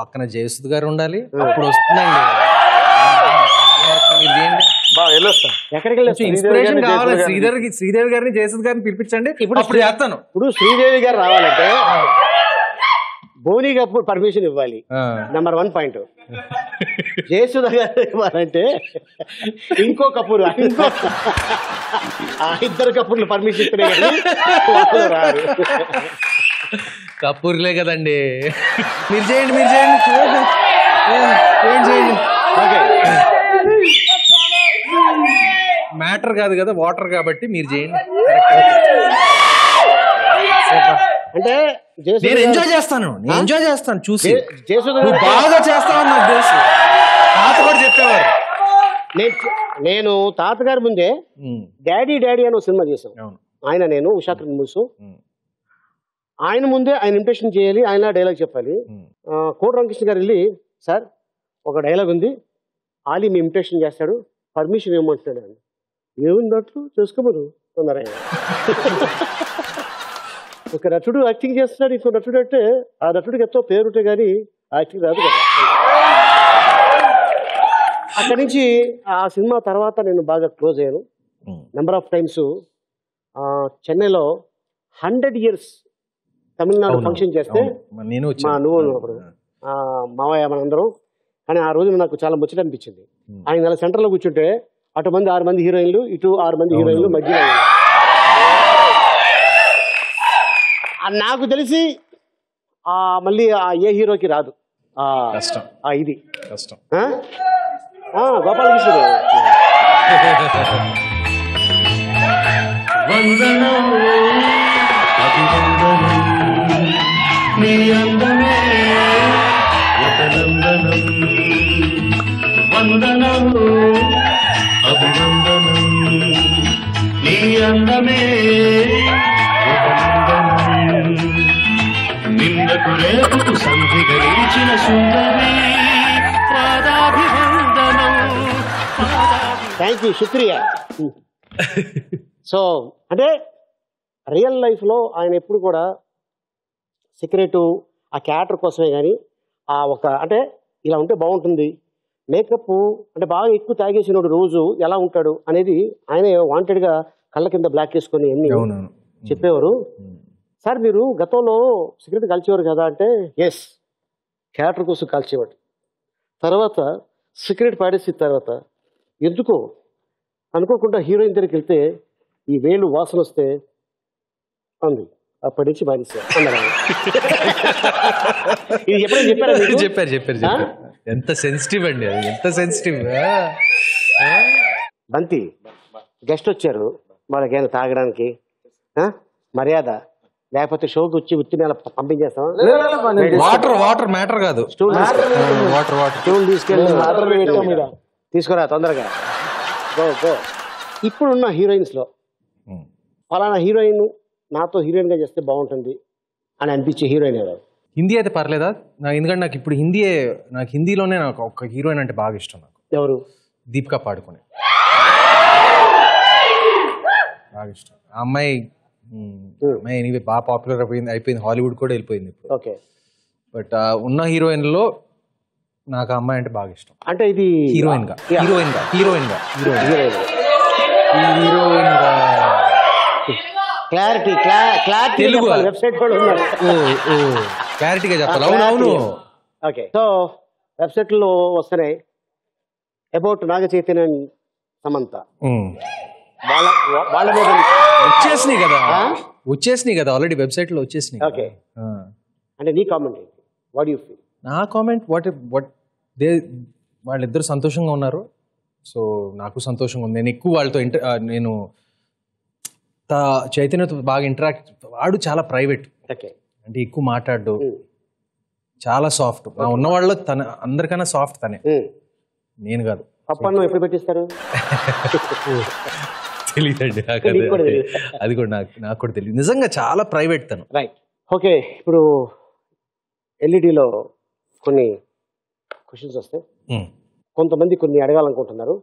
పక్కన జయసుద్ గారు ఉండాలి అప్పుడు వస్తుందండి. ఇన్స్పిరేషన్ కావాలి. శ్రీధర్ శ్రీదేవి గారిని జయసుద్ గారిని పిలిపించండి. ఇప్పుడు అప్పుడు చేస్తాను. ఇప్పుడు శ్రీదేవి గారు రావాలంటే భోని కపూర్ పర్మిషన్ ఇవ్వాలి. Number one point Jayasudha garu ఇవ్వాలంటే ఇంకో కపూర్ ఇంకో ఆ ఇద్దరు కపూర్లు పర్మిషన్ ఇస్తేనే కానీ వాళ్ళు రారు. కపూర్లే కదండి. మీరు చేయండి మీరు చేయండి. ఏం చేయండి? ఓకే. మ్యాటర్ కాదు కదా వాటర్ కాబట్టి మీరు చేయండి. అంటే నేను ఎంజాయ్ చేస్తాను నేను ఎంజాయ్ చేస్తాను చూసి. నువ్వు బాగా చేస్తావని నాకు తెలుసు. తాత కూడా చెప్పేవారు. నేను తాతగారి ముందే డాడీ డాడీ అని ఒక సినిమా చేశాం అవును. ఆయన నేను ఉషాకర్ మూసు. ఆయన ముందే ఆయన ఇంప్రెషన్ చేయాలి ఆయన డైలాగ్ చెప్పాలి. కోట రామకృష్ణ గారు వెళ్ళి సార్ ఒక డైలాగ్ ఉంది. ఆలీ మీ ఇంప్రెషన్ చేస్తాడు. పర్మిషన్ ఇవ్వమంటున్నాడు ఆయన. ఏముందట్లు చేసుకోమరు అన్నారు ఆయన. ఒక నటుడు యాక్టింగ్ చేస్తున్నాడు. ఇంకో నటుడు అంటే ఆ నటుడికి ఎంతో పేరుంటే కానీ యాక్టింగ్ రాదు కదా. అక్కడి నుంచి ఆ సినిమా తర్వాత నేను బాగా క్లోజ్ అయ్యాను. నెంబర్ ఆఫ్ టైమ్స్ చెన్నైలో హండ్రెడ్ ఇయర్స్ తమిళనాడు ఫంక్షన్ చేస్తే నేను నువ్వు ఆ, మావయ్య మనందరం. కానీ ఆ రోజు నాకు చాలా ముచ్చట అనిపించింది. ఆయన అలా సెంటర్లో కూర్చుంటే అటు మంది ఆరు మంది హీరోయిన్లు ఇటు ఆరు మంది హీరోయిన్లు మధ్యలో. ఆ, నాకు తెలిసి ఆ మళ్ళీ ఆ ఏ హీరోకి రాదు. ఆ కష్టం. ఆ ఇది. కష్టం. ఆ? ఆ, గోపాలకృష్ణుడు. వందనం అభివందనం నీ అందమే. ఒక నందనం వందనం అభివందనం నీ అందమే. ఒక నందనం నిందకు రేపుకు సంధిగా నిలిచిన సుందరి పాదాభివందనం థ్యాంక్ యూ శుక్రియా సో అంటే రియల్ లైఫ్లో ఆయన ఎప్పుడు కూడా సీక్రెట్ ఆ క్యారెక్టర్ కోసమే కానీ ఆ ఒక అంటే ఇలా ఉంటే బాగుంటుంది. మేకప్ అంటే బాగా ఎక్కువ తాగేసినోడు రోజు ఎలా ఉంటాడు అనేది ఆయనే వాంటెడ్గా కళ్ళ కింద బ్లాక్ వేసుకొని అన్ని చెప్పేవారు. సార్ మీరు గతంలో సిగరెట్ కాల్చేవారు కదా అంటే ఎస్ క్యారెక్టర్ కోసం కాల్చేవాడు. తర్వాత సిగరెట్ పాడేసిన తర్వాత ఎందుకో అనుకోకుండా హీరోయిన్ దగ్గరికి వెళ్తే ఈ వేలు వాసన వస్తే అంది. అప్పటి నుంచి మానేసా అన్నారు ఆయన. ఇది ఎప్పుడైనా చెప్పారా? చెప్పారు చెప్పారు ఎంత సెన్సిటివ్ అండి అది ఎంత సెన్సిటివ్ బంతి. గెస్ట్ వచ్చారు. వాళ్ళకైనా తాగడానికి? మర్యాద. లేకపోతే షోకి వచ్చి ఉత్తి నెల పంపించేస్తాం వాటర్ వాటర్ మ్యాటర్ కాదు. స్టూల్ వాటర్ వాటర్ స్టూల్ తీసుకెళ్ళి తీసుకురా తొందరగా. గో గో ఇప్పుడున్న హీరోయిన్స్లో ఫలానా హీరోయిన్ నాతో హీరోయిన్గా చేస్తే బాగుంటుంది అని అనిపించే హీరోయిన్ ఎవరు? హిందీ అయితే పర్లేదా? ఎందుకంటే నాకు ఇప్పుడు హిందీ నాకు హిందీలోనే నాకు ఒక హీరోయిన్ అంటే బాగా ఇష్టం నాకు. ఎవరు? దీపికా పాడుకునే. బాగా ఇష్టం. ఆ అమ్మాయి అమ్మాయి ఎనీవే బాగా పాపులర్ అయిపోయింది అయిపోయింది హాలీవుడ్ కూడా వెళ్ళిపోయింది ఇప్పుడు. ఓకే. బట్ ఉన్న హీరోయిన్లో నాకు అమ్మాయి అంటే బాగా ఇష్టం. అంటే ఇది హీరోయిన్గా. హీరోయిన్గా హీరోయిన్గా హీరోయిన్ హీరోయిన్గా క్లారిటీ క్లారిటీ తెలుగు. వెబ్సైట్ కూడా ఉన్నారు క్లారిటీగా చెప్పాలి. అవును అవును. ఓకే. సో వెబ్సైట్లో వస్తున్నాయి అబౌట్ నాగ చైతన్య సమంత. వాళ్ళ వాళ్ళ మీద వచ్చేసినాయి కదా? వచ్చేసినాయి కదా. ఆల్రెడీ వెబ్సైట్లో వచ్చేసినాయి. ఆ. అంటే నీ కామెంట్ వాట్ యూ ఫీల్ నా కామెంట్ వాట్ వాట్ దే వాళ్ళిద్దరు సంతోషంగా ఉన్నారు. సో నాకు సంతోషంగా ఉంది. నేను ఎక్కువ వాళ్ళతో ఇంటర్ నేను చైతన్యతో బాగా ఇంటరాక్ట్ వాడు చాలా ప్రైవేట్ అంటే ఎక్కువ మాట్లాడు చాలా సాఫ్ట్ నా ఉన్న వాళ్ళలో తన అందరికన్నా సాఫ్ట్ తనే. నేను కాదు. పప్పన్నం ఎప్పుడు పెట్టిస్తారు తెలియదండి అది- కూడా నాకు నాకు కూడా తెలియదు. నిజంగా చాలా ప్రైవేట్ తను. రైట్ ఓకే ఇప్పుడు ఎల్ఈడిలో కొన్ని క్వశ్చన్స్ వస్తాయి కొంతమంది కొన్ని అడగాలనుకుంటున్నారు.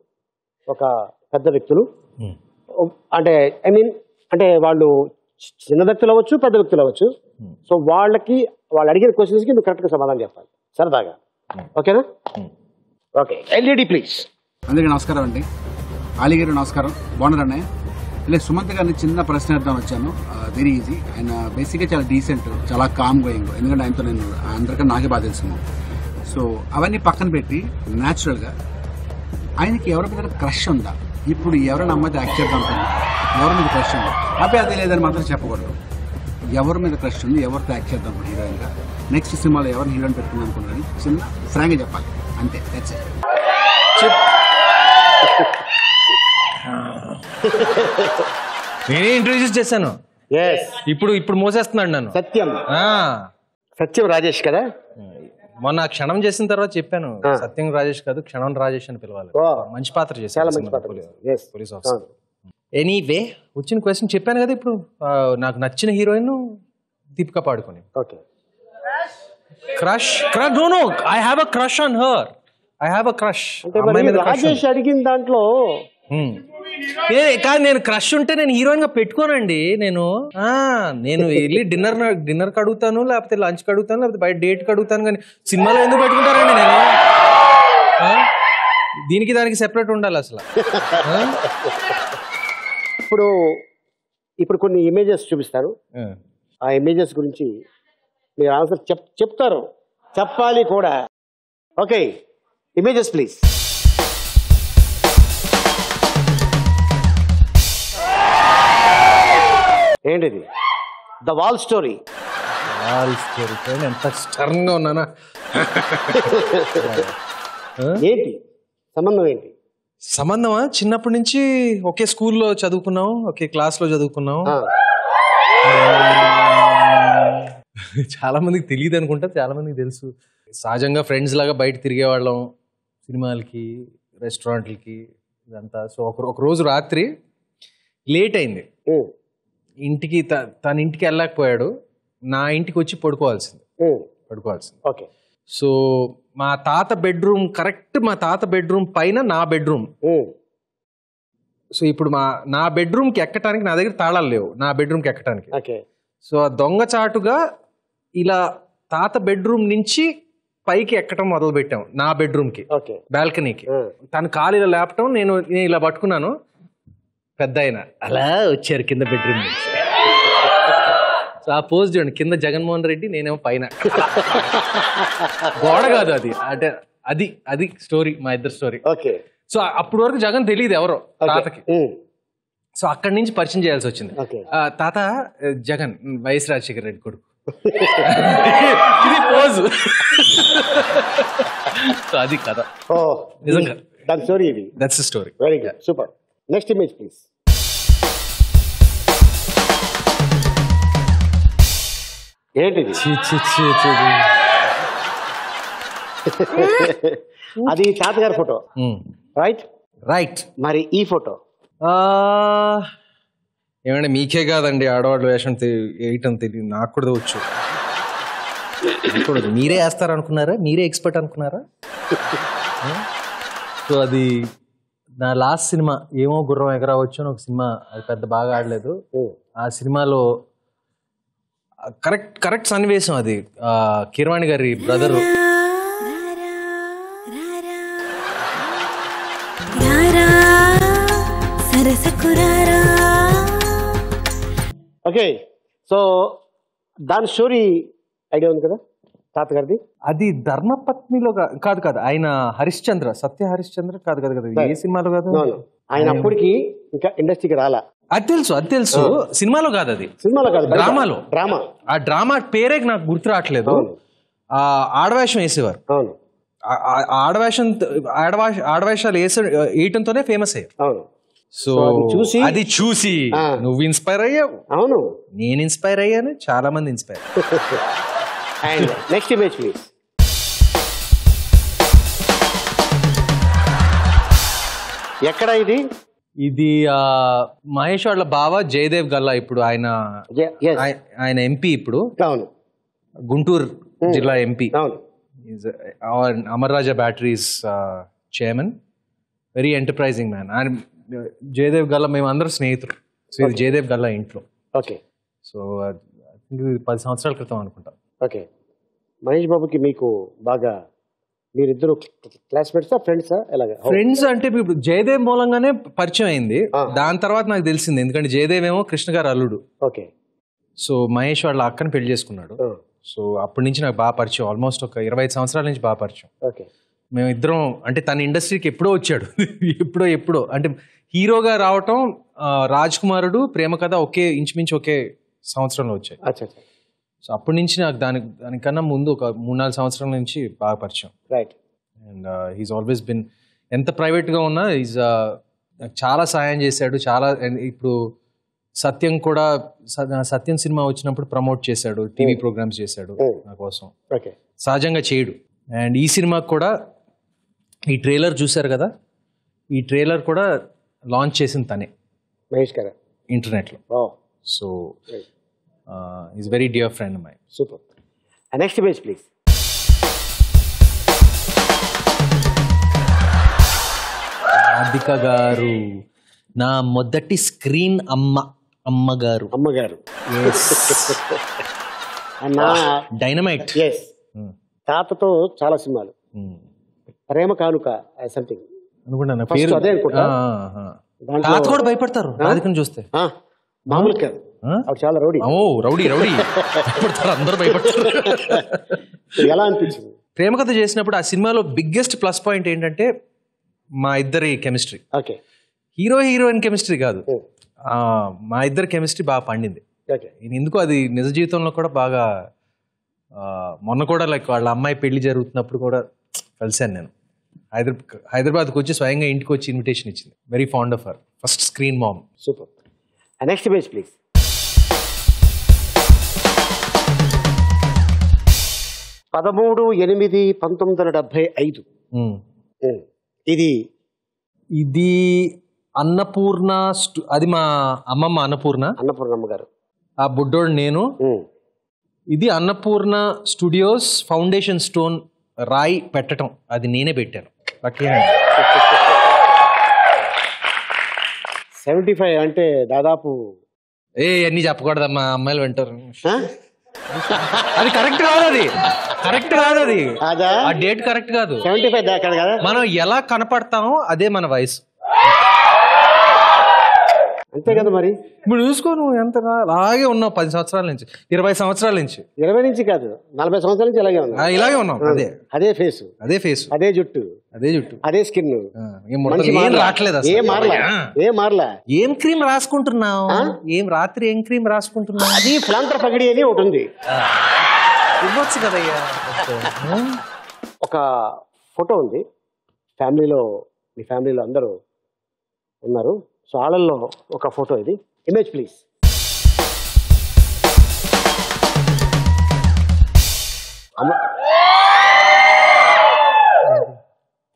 ఒక పెద్ద వ్యక్తులు. అంటే ఐ మీన్ అంటే వాళ్ళు చిన్న వ్యక్తులు అవ్వచ్చు పెద్ద వ్యక్తులు అవ్వచ్చు. సో వాళ్ళకి వాళ్ళు అడిగిన క్వశ్చన్స్కి నువ్వు కరెక్ట్గా సమాధానం చెప్పాలి. సరదాగా. ఓకేనా? ఓకే. LED please. అందరికీ నమస్కారం అండి. ఆలీ గారు నమస్కారం. బాగున్నారు అన్నయ్య? ఇలా సుమంత్ గారిని చిన్న ప్రశ్న అర్థం వచ్చాను. Very easy. ఆయన బేసిక్గా చాలా డీసెంట్ చాలా కామ్ గోయింగ్ ఎందుకంటే ఆయనతో నేను అందరికన్నా నాకే బాగా తెలుసు. సో అవన్నీ పక్కన పెట్టి న్యాచురల్గా ఆయనకి ఎవరి మీద క్రష్ ఉందా? ఇప్పుడు ఎవరైనా అమ్మాయి యాక్ట్ చేద్దాం అనుకున్నా ఎవరి మీద క్రష్ ఉంది? అబ్బాయి అది లేదని మాత్రం చెప్పకూడదు. ఎవరి మీద క్రష్ ఉంది ఎవరితో యాక్ట్ చేద్దాం హీరోయిన్గా నెక్స్ట్ సినిమాలో ఎవరిని హీరోయిన్ పెట్టుకుందాం అనుకున్నారని చిన్న ఫ్రాంక్గా చెప్పాలి. అంతే దట్స్ ఇట్ నేనే ఇంట్రడ్యూస్ చేశాను. ఇప్పుడు ఇప్పుడు మోసేస్తున్నాడు నన్ను. సత్యం. ఆ, సత్యం రాజేష్ కదా? మొన్న క్షణం చేసిన తర్వాత చెప్పాను సత్యం రాజేష్ కాదు క్షణం రాజేష్ అని పిలవాలి. మంచి పాత్ర చేశాను పోలీస్- ఆఫీసర్ ఎనీవే వచ్చిన క్వశ్చన్ చెప్పాను కదా ఇప్పుడు నాకు నచ్చిన heroine Deepika పాడుకొని. Crush crush no no I have a crush on her I have a crush Rajesh అడిగిన దాంట్లో కాదు నేను క్రష్ ఉంటే నేను హీరోయిన్గా పెట్టుకోనండి నేను. ఆ నేను వెళ్ళి డిన్నర్ డిన్నర్కి అడుగుతాను లేకపోతే లంచ్కి అడుగుతాను లేకపోతే బయట డేట్కి అడుగుతాను కానీ సినిమాలో ఎందుకు పెట్టుకుంటారండి నేను? ఆ? దీనికి దానికి సెపరేట్ ఉండాలి అసలు? ఇప్పుడు ఇప్పుడు కొన్ని ఇమేజెస్ చూపిస్తారు. ఆ. ఆ ఇమేజెస్ గురించి మీరు ఆన్సర్ చెప్ చెప్తారు. చెప్పాలి కూడా. Okay images please. ఏంటిది? The wall story wall story ఎంత స్టర్న్గా ఉన్నానా? ఏంటి? సంబంధం ఏంటి? సంబంధమా? చిన్నప్పటి నుంచి ఒకే స్కూల్లో చదువుకున్నాం ఒకే క్లాస్లో చదువుకున్నాం చాలా మందికి తెలియదు అనుకుంటా చాలా మందికి తెలుసు. సహజంగా ఫ్రెండ్స్ లాగా బయట తిరిగేవాళ్ళం సినిమాలకి రెస్టారెంట్లకి ఇదంతా. సో ఒక రోజు రాత్రి లేట్ అయింది. ఇంటికి తన ఇంటికి వెళ్ళలేకపోయాడు. నా ఇంటికి వచ్చి పడుకోవాల్సింది. పడుకోవాల్సింది. ఓకే. సో మా తాత బెడ్రూమ్ కరెక్ట్ మా తాత బెడ్రూమ్ పైన నా బెడ్రూమ్. సో ఇప్పుడు మా నా బెడ్రూమ్కి ఎక్కటానికి నా దగ్గర తాళాలు లేవు. నా బెడ్రూమ్కి ఎక్కటానికి. ఓకే. సో ఆ దొంగచాటుగా ఇలా తాత బెడ్రూమ్ నుంచి పైకి ఎక్కటం మొదలు పెట్టాం నా బెడ్రూమ్కి. బాల్కనీకి. తను కాలు ఇలా లేపటం నేను ఇలా పట్టుకున్నాను. పెద్ద ఆయన అలా వచ్చారు కింద బెడ్రూమ్ నుంచి. సో ఆ పోజ్ చూడండి కింద జగన్మోహన్ రెడ్డి నేనేమో పైన. గోడ కాదు అది. అంటే అది అది స్టోరీ మా ఇద్దరు స్టోరీ. ఓకే. సో అప్పటి వరకు జగన్ తెలియదు ఎవరో తాతకి. సో అక్కడి నుంచి పరిచయం చేయాల్సి వచ్చింది. తాత జగన్ వైఎస్ రాజశేఖర రెడ్డి కొడుకు. ఇది పోజు. సో అది కథ. ఓ నిజంగా. దాని స్టోరీ ఇది. That's story very good super next image please ఏంటిది? అది తాతగారి ఫోటో. రైట్ రైట్ మరి ఈ ఫోటో. ఏమంటే మీకే కాదండి ఆడవాళ్ళు వేషం వేయటం తెలియదు నాకు కూడా వచ్చు. మీరే వేస్తారు అనుకున్నారా మీరే ఎక్స్పర్ట్ అనుకున్నారా? సో అది నా లాస్ట్ సినిమా ఏమో గుర్రం ఎగరవచ్చు అని ఒక సినిమా అది పెద్ద బాగా ఆడలేదు. ఆ సినిమాలో కరెక్ట్ కరెక్ట్ సన్నివేశం అది. Keeravani garu brother okay so దాని స్టోరీ ఐడియా ఉంది కదా? తాతగారిది? అది ధర్మపత్నిలో కాదు కాదు ఆయన హరిశ్చంద్ర సత్య హరిశ్చంద్ర కాదు కాదు కదా ఏ సినిమాలో కాదు. ఆయన అప్పటికి ఇంకా ఇండస్ట్రీకి రాలా. అది తెలుసు అది తెలుసు. సినిమాలో కాదు అది. సినిమాలో కాదు. డ్రామాలో. డ్రామా. ఆ డ్రామా పేరే నాకు గుర్తు రావట్లేదు. ఆ ఆడవేషం వేసేవారు. ఆడవేషం ఆడవాష ఆడవేషాలు వేస వేయటంతోనే ఫేమస్ అయ్యారు సో చూసి అది చూసి. నువ్వు ఇన్స్పైర్ అయ్యావు. అవును. నేను ఇన్స్పైర్ అయ్యాను చాలా మంది inspire and next image please ఎక్కడ ఇది? ఇది మహేష్ వాళ్ళ బావ జయదేవ్ గల్లా ఇప్పుడు ఆయన ఆయ- ఆయన ఎంపీ ఇప్పుడు. అవును. గుంటూరు జిల్లా ఎంపీ. అవును. Amar Raja batteries chairman very enterprising man ఆయన జయదేవ్ గల్లా మేము అందరం స్నేహితులు. సో ఇది జయదేవ్ గల్లా ఇంట్లో. ఓకే సో పది సంవత్సరాల క్రితం అనుకుంటా. ఓకే. మహేష్ బాబుకి మీకు బాగా మీరిద్దరు క్లాస్మేట్సా ఫ్రెండ్సా ఎలాగా? ఫ్రెండ్స్ అంటే ఇప్పుడు జయదేవ్ మూలంగానే పరిచయం అయింది. దాని తర్వాత నాకు తెలిసింది. ఎందుకంటే జయదేవ్ ఏమో కృష్ణ గారు అల్లుడు. ఓకే. సో మహేష్ వాళ్ళ అక్కని పెళ్ళి చేసుకున్నాడు. సో అప్పటి నుంచి నాకు బాగా పరిచయం. ఆల్మోస్ట్ ఒక ఇరవై ఐదు సంవత్సరాల నుంచి బాగా పరిచయం. ఓకే. మేము ఇద్దరం అంటే తన ఇండస్ట్రీకి ఎప్పుడో వచ్చాడు. ఎప్పుడో ఎప్పుడో. అంటే హీరోగా రావటం రాజ్ కుమారుడు ప్రేమ కథ ఒకే ఇంచుమించు ఒకే సంవత్సరంలో వచ్చాయి. సో అప్పటి నుంచి నాకు దాని దానికన్నా ముందు ఒక మూడు నాలుగు సంవత్సరాల నుంచి బాగా పరిచయం. Right and he's always been ఎంత ప్రైవేట్గా ఉన్నా ఈజ్ నాకు చాలా సాయం చేశాడు చాలా ఇప్పుడు సత్యం కూడా స- సత్యం సినిమా వచ్చినప్పుడు ప్రమోట్ చేశాడు టీవీ ప్రోగ్రామ్స్ చేశాడు నా కోసం. ఓకే సహజంగా చేయడు. అండ్ ఈ సినిమాకి కూడా ఈ ట్రైలర్ చూశారు కదా ఈ ట్రైలర్ కూడా లాంచ్ చేసింది తనే మహేష్ గారు. ఇంటర్నెట్లో. ఓ so is very dear friend my super next image please Radhika garu నా మొదటి స్క్రీన్ అమ్మ అమ్మగారు. అమ్మగారు. నా డైనమైట్ ఎస్ తాతతో చాలా సినిమాలు. ప్రేమ కానుక సంథింగ్ అనుకుంటాను First పేరు. అదే అనుకుంటా. ఆ, ఆ, ఆ. దాంట్లో- తాత కూడా భయపడతారు రాధికను చూస్తే. మామూలు కాదు. ఆవిడ చాలా రౌడీ. ఓ రౌడీ రౌడీ. అందరూ భయపడతారు. ఎలా అనిపించింది? ప్రేమ కథ చేసినప్పుడు ఆ సినిమాలో బిగ్గెస్ట్ ప్లస్ పాయింట్ ఏంటంటే మా ఇద్దరి chemistry. Okay. Hero heroine chemistry కాదు. మా ఇద్దరి కెమిస్ట్రీ బాగా పండింది. ఎందుకు అది నిజ జీవితంలో కూడా బాగా మొన్న కూడా లైక్ వాళ్ళ అమ్మాయి పెళ్ళి జరుగుతున్నప్పుడు కూడా కలిశాను నేను. హైదరాబాద్ హైదరాబాద్కి వచ్చి స్వయంగా ఇంటికి వచ్చి ఇన్విటేషన్ ఇచ్చింది. Very fond of her first screen mom super. Next please పదమూడు ఎనిమిది పంతొమ్మిది వందల డెబ్బై ఐదు. ఇది ఇది అన్నపూర్ణ అది మా అమ్మమ్మ అన్నపూర్ణ. అన్నపూర్ణమ్మ గారు. ఆ బుడ్డోడు నేను. ఇది అన్నపూర్ణ స్టూడియోస్ ఫౌండేషన్ స్టోన్ రాయి పెట్టడం అది నేనే పెట్టాను. సెవెంటీ ఫైవ్ అంటే దాదాపు ఏ అన్ని చెప్పకూడదమ్మా. అమ్మాయిలు వింటారు. అది కరెక్ట్ కాదు అది. కరెక్ట్ కాదు అది. ఆ డేట్ కరెక్ట్ కాదు. సెవెంటీ ఫైవ్ దాకా కదా? మనం ఎలా కనపడతామో అదే మన వయసు. అంతే కదా మరి? ఇప్పుడు చూసుకో నువ్వు ఎంత అలాగే ఉన్నావు పది సంవత్సరాల నుంచి ఇరవై సంవత్సరాల నుంచి. ఇరవై నుంచి కాదు నలభై సంవత్సరాల నుంచి అలాగే ఉన్నా ఇలాగే ఉన్నాం అదే. అదే ఫేస్ అదే ఫేస్ అదే జుట్టు. అదే జుట్టు. అదే స్కిన్ ఏం రావట్లేదు. ఏం మారలా? ఏం మారలా? ఏం క్రీమ్ రాసుకుంటున్నావు? ఏం రాత్రి ఏం క్రీమ్ రాసుకుంటున్నావు? అది ఫ్లాంటర్ పగిడి అని ఒకటి ఉంది. ఇవ్వచ్చు కదయ్యా. ఒక ఫోటో ఉంది. ఫ్యామిలీలో మీ ఫ్యామిలీలో అందరూ ఉన్నారు. సో వాళ్ళల్లో ఒక ఫోటో ఇది. ఇమేజ్ ప్లీజ్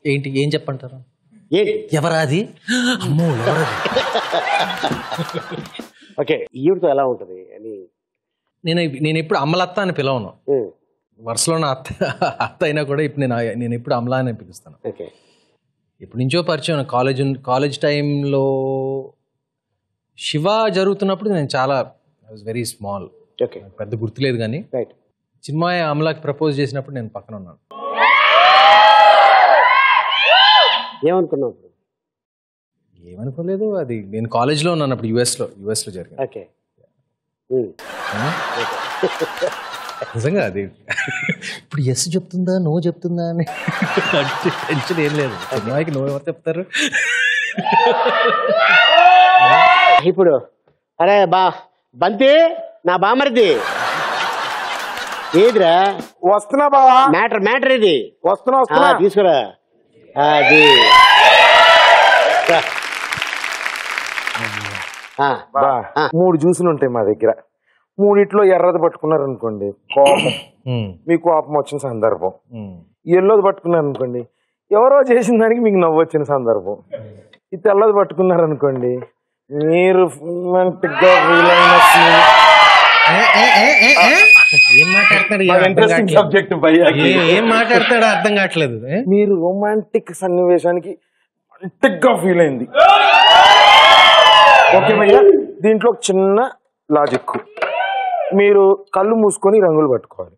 ఏంటి ఏం చెప్పంటారు? అమ్మో ఎవరది? ఓకే ఈవిడతో ఎలా ఉంటుంది? అని నేను నేను ఎప్పుడు అమలత్త అని పిలవను. వరుసలో నా అత్త అత్త అయినా కూడా ఇప్పుడు నేను నేను ఎప్పుడు అమలా అని పిలుస్తాను. ఓకే. ఎప్పటి నుంచో పరిచయం. కాలేజ్ కాలేజ్ టైంలో శివ జరుగుతున్నప్పుడు నేను చాలా I was very small okay పెద్ద గుర్తులేదు కానీ రైట్ చిన్మయ అమలాకి ప్రపోజ్ చేసినప్పుడు నేను పక్కన ఉన్నాను. ఏమనుకున్నావు? ఏమనుకోలేదు అది నేను కాలేజ్లో ఉన్నాను అప్పుడు యుఎస్లో యుఎస్లో జరిగింది ఓకే నిజంగా అది. ఇప్పుడు ఎస్ చెప్తుందా నో చెప్తుందా అని? అంటే టెన్షన్ ఏం లేదు. చిన్మయ్యకి నో ఎవరు చెప్తారు? ఇప్పుడు అరే బా బంతి నా బామరిది. ఏదిరా? వస్తున్నా బావా. మ్యాటర్ మ్యాటర్ ఇది. వస్తున్నా వస్తున్నా. తీసుకురా. అది. ఆ, బా మూడు జ్యూసులు ఉంటాయి మా దగ్గర. మూడిట్లో ఎర్రది పట్టుకున్నారు అనుకోండి కోపం మీకు కోపం వచ్చిన సందర్భం. ఎల్లోది పట్టుకున్నారు అనుకోండి ఎవరో చేసిన దానికి మీకు నవ్వు వచ్చిన సందర్భం. ఈ తెల్లది పట్టుకున్నారు అనుకోండి మీరు scene. ఏం మాట్లాడతాడు అర్థం కావట్లేదు? మీరు రొమాంటిక్ సన్నివేశానికి romantic గా ఫీల్ అయింది. ఓకే భయ్యా? దీంట్లో ఒక చిన్న లాజిక్. మీరు కళ్ళు మూసుకొని రంగులు పట్టుకోవాలి.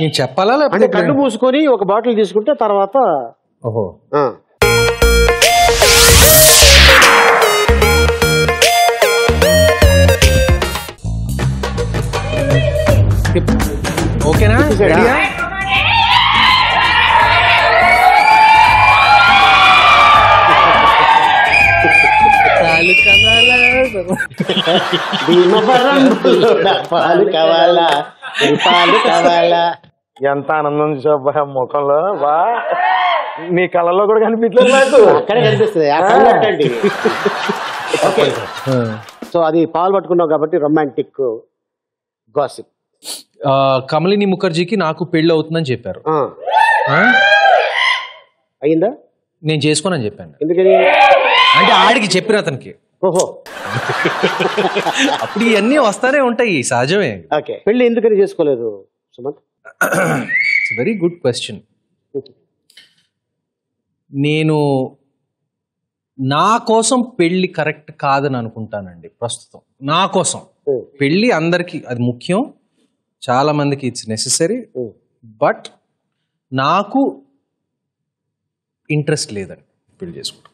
నేను చెప్పాలా అంటే లేకపోతే కళ్ళు మూసుకొని ఒక బాటిల్ తీసుకుంటే తర్వాత ఓహో. ఆ, ఓకేనా? రెడీయా భీమవరంలో పాలు కావాలా ఈ పాలు కావాలా ఎంత ఆనందం చూసా ముఖంలో? బా. నీ కళ్ళలో కూడా కనిపించలేదు నాకు. అక్కడే కనిపిస్తుంది ఆ కళ్ళు అట్టండి. ఓకే. సో అది పాలు పట్టుకున్నావు కాబట్టి రొమాంటిక్ గాసిప్. ఆ, కమలిని ముఖర్జీకి నాకు పెళ్ళి అవుతుందని చెప్పారు. ఆ? అయిందా నేను చేసుకోనని చెప్పాను. ఎందుకని? అంటే ఆడికి చెప్పిన అతనికి. ఓహో. అప్పుడు ఇవన్నీ వస్తానే ఉంటాయి సహజమే. ఓకే. పెళ్ళి ఎందుకని చేసుకోలేదు సుమంత్? వెరీ గుడ్ క్వశ్చన్ నేను నా కోసం పెళ్ళి కరెక్ట్ కాదని అనుకుంటానండి ప్రస్తుతం. నా కోసం. పెళ్ళి అందరికి అది ముఖ్యం. చాలా మందికి ఇట్స్ నెససరీ బట్ నాకు ఇంట్రెస్ట్ లేదండి పెళ్ళి చేసుకోవడం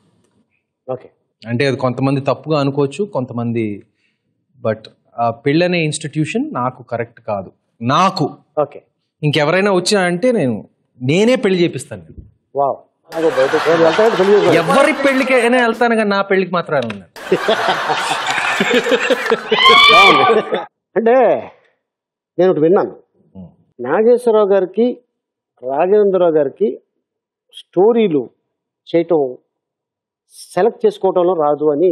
ఓకే. అంటే అది కొంతమంది తప్పుగా అనుకోవచ్చు కొంతమంది బట్ ఆ పెళ్ళి అనే ఇన్స్టిట్యూషన్ నాకు కరెక్ట్ కాదు. నాకు ఓకే. ఇంకెవరైనా వచ్చా అంటే నేను నేనే పెళ్ళి చేపిస్తాను. వావ్. ఎవరు పెళ్ళికి అయినా వెళ్తాను కానీ నా పెళ్ళికి మాత్రం వెళ్ళను. అంటే నేను ఒకటి విన్నాను. నాగేశ్వరరావు గారికి రాఘవేంద్రరావు గారికి స్టోరీలు చేయటం సెలెక్ట్ చేసుకోవటంలో రాదు అని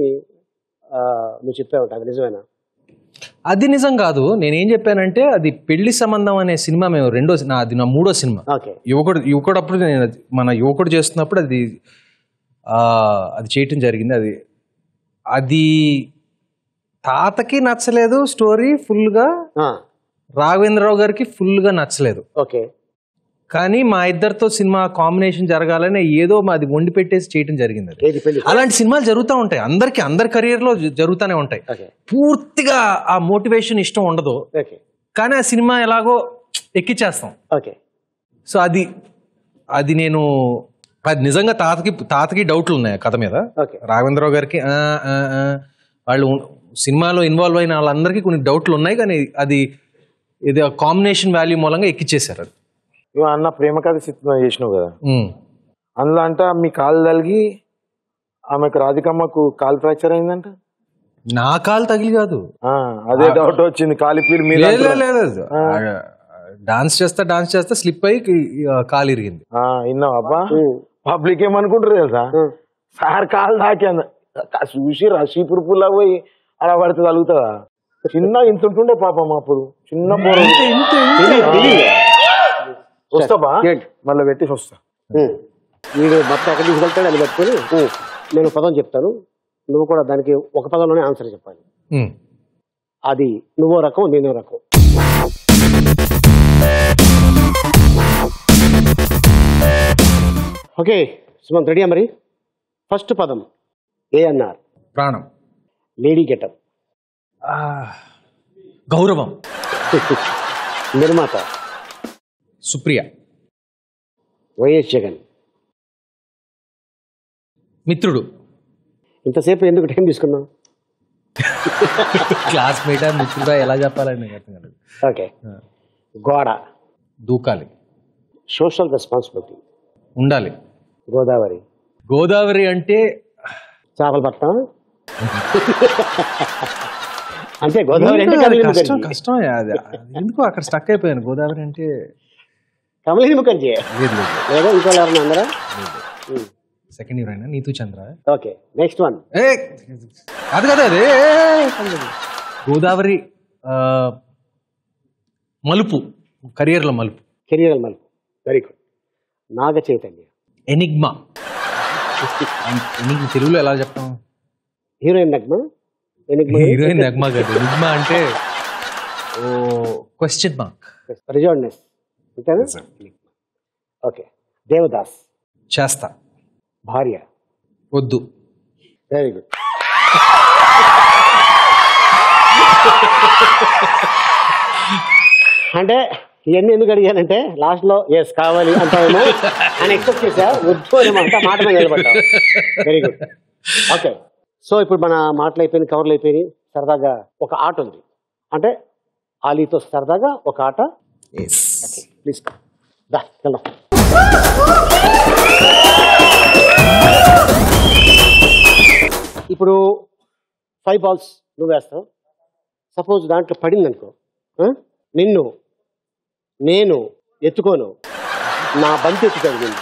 నువ్వు చెప్పావు అది నిజమేనా? అది నిజం కాదు. నేనేం చెప్పానంటే అది పెళ్ళి సంబంధం అనే సినిమా మేము రెండో నా అది నా మూడో సినిమా. ఓకే. యువకుడు యువకుడు అప్పుడు నేను మన యువకుడు చేస్తున్నప్పుడు అది అది చేయటం జరిగింది. అది అది తాతకి నచ్చలేదు స్టోరీ ఫుల్గా రాఘవేంద్రరావు గారికి ఫుల్గా నచ్చలేదు. ఓకే. కానీ మా ఇద్దరితో సినిమా కాంబినేషన్ జరగాలని ఏదో మాది వండి పెట్టేసి చేయటం జరిగింది అలాంటి సినిమాలు జరుగుతూ ఉంటాయి. అందరికి అందరి కెరియర్లో జ- జరుగుతూనే ఉంటాయి. పూర్తిగా ఆ మోటివేషన్ ఇష్టం ఉండదు. కానీ ఆ సినిమా ఎలాగో ఎక్కిచ్చేస్తాం. ఓకే. సో అది అది నేను అది నిజంగా తాతకి తాతకి డౌట్లు ఉన్నాయి ఆ కథ మీద. రాఘవేంద్రరావు గారికి వాళ్ళు సినిమాలో ఇన్వాల్వ్ అయిన వాళ్ళందరికీ కొన్ని డౌట్లు ఉన్నాయి కానీ అది ఇది కాంబినేషన్ వాల్యూ మూలంగా ఎక్కిచ్చేశారు అది. నువ్వు అన్న ప్రేమ కథ చిత్రం చేసినావు కదా. అందులో అంట మీ కాలు తలిగి ఆమెకు రాధికమ్మకు కాలు ఫ్రాక్చర్ అయిందంట? నా కాలు తగిలి కాదు. ఆ, అదే డౌట్ వచ్చింది కాలిపీలు మీద లేదు, లేదు, లేదు. డాన్స్ చేస్తా డాన్స్ చేస్తా స్లిప్ అయ్యి ఆ, కాలు ఇరిగింది. విన్నావు అబ్బా? పబ్లిక్ ఏమనుకుంటారు తెలుసా? సార్ కాలు తాకాను. చూసి రషీపూర్ పుల్ల పోయి అలా పడితే తగులుతుందా చిన్న ఇంత ఉంటుండే పాపం అప్పుడు. చిన్న వస్తావా? మళ్ళీ పెట్టేసి వస్తా. వీడు మొత్తం ఎక్కడ తీసుకెళ్తాడు అని పట్టుకొని నేను పదం చెప్తాను. నువ్వు కూడా దానికి ఒక పదంలోనే ఆన్సర్ చెప్పాలి. అది నువ్వో రకం నేనో రకం. ఓకే సుమంత్ రెడీయా మరి? ఫస్ట్ పదం ఏఎన్ఆర్ ప్రాణం. లేడీ గెటప్ ఆ, గౌరవం. నిర్మాత. సుప్రియ. వైఎస్ జగన్. మిత్రుడు. ఇంతసేపు ఎందుకు టైం తీసుకున్నావు? క్లాస్మేటా మిత్రుడా ఎలా చెప్పాలని ఓకే. గోడ. దూకాలి. Social responsibility. ఉండాలి. గోదావరి. గోదావరి అంటే చేపలు పట్టడం అంతే గోదావరి అంటే కష్టం కష్టం అది ఎందుకు అక్కడ స్టక్ అయిపోయాను? గోదావరి అంటే కమలిని ముఖర్జీ. లేదు ఇంకో ఎవరన్నా అందరా సెకండ్ ఇయర్ అయినా Neetu Chandra. Okay next one. ఏ అది కదా అదే గోదావరి మలుపు కెరియర్లో మలుపు. కెరియర్ మలుపు. Very good Naga Chaitanya. Enigma. Enigma తెలుగులో ఎలా చెప్తాం? Heroine Nagma? Enigma? Heroine Nagma కాదు. ఎనిగ్మా అంటే ఓ క్వశ్చన్ మార్క్ రిజార్డ్నెస్ అంతేనా ఓకే. దేవదాస్. చేస్తా. భార్య. వద్దు. వెరీ గుడ్ అంటే ఇవన్నీ ఎందుకు అడిగానంటే లాస్ట్లో ఎస్ కావాలి అంటావేమో అని ఎక్స్పెక్ట్ చేశా. వద్దు అని మాట మాట మీద నిలబడ్డా వెరీ గుడ్ ఓకే సో ఇప్పుడు మన మాటలు అయిపోయినాయి కవర్లు అయిపోయినాయి. సరదాగా ఒక ఆట ఉంది. అంటే ఆలీతో సరదాగా ఒక ఆట. ప్లీజ్ దా వెళ్దాం. ఇప్పుడు ఫైవ్ బాల్స్ నువ్వు వేస్తావు. సపోజ్ దాంట్లో పడింది అనుకో ఆ? నిన్ను నేను ఎత్తుకోను. నా బంతి ఎత్తుకోదు నిన్ను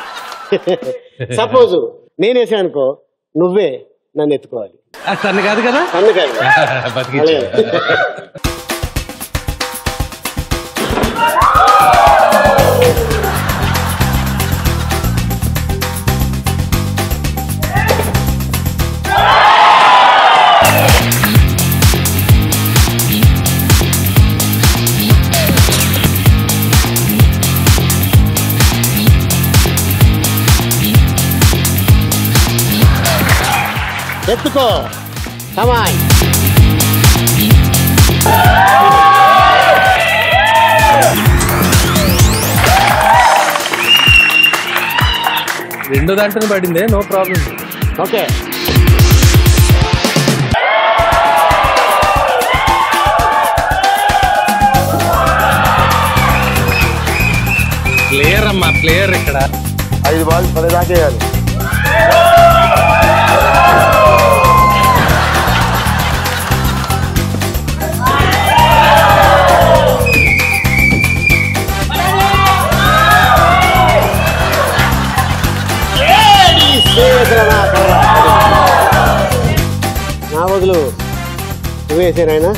సపోజ్ నేను వేసాను అనుకో నువ్వే నన్ను ఎత్తుకోవాలి. కాదు కదా? కాదు ఎత్తుకో కమాయ్ రెండో దాంట్లో పడిందే నో ప్రాబ్లం ఓకే. ప్లేయర్ అమ్మా ప్లేయర్ ఇక్కడ. ఐదు బాల్ పది దాకా వేయాలి. నా బదులు నువ్వు వేసారు ఆయన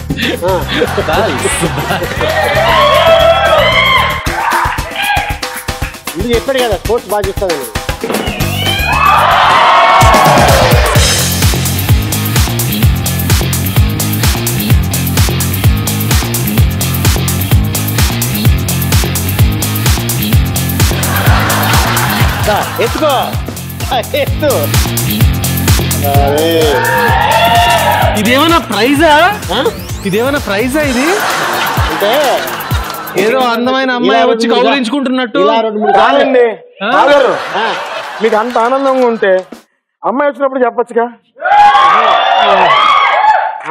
ముందు చెప్పాడు కదా స్పోర్ట్స్ బాగా చెప్తానని ఎత్తుకో. ఎత్తు. ఇదేమైనా ప్రైజా? ఇదేమైనా ప్రైజా ఇది? అంటే ఏదో అందమైన అమ్మాయి వచ్చి కౌలించుకుంటున్నట్టు కాదండి. మీకు అంత ఆనందంగా ఉంటే అమ్మాయి వచ్చినప్పుడు చెప్పొచ్చుగా?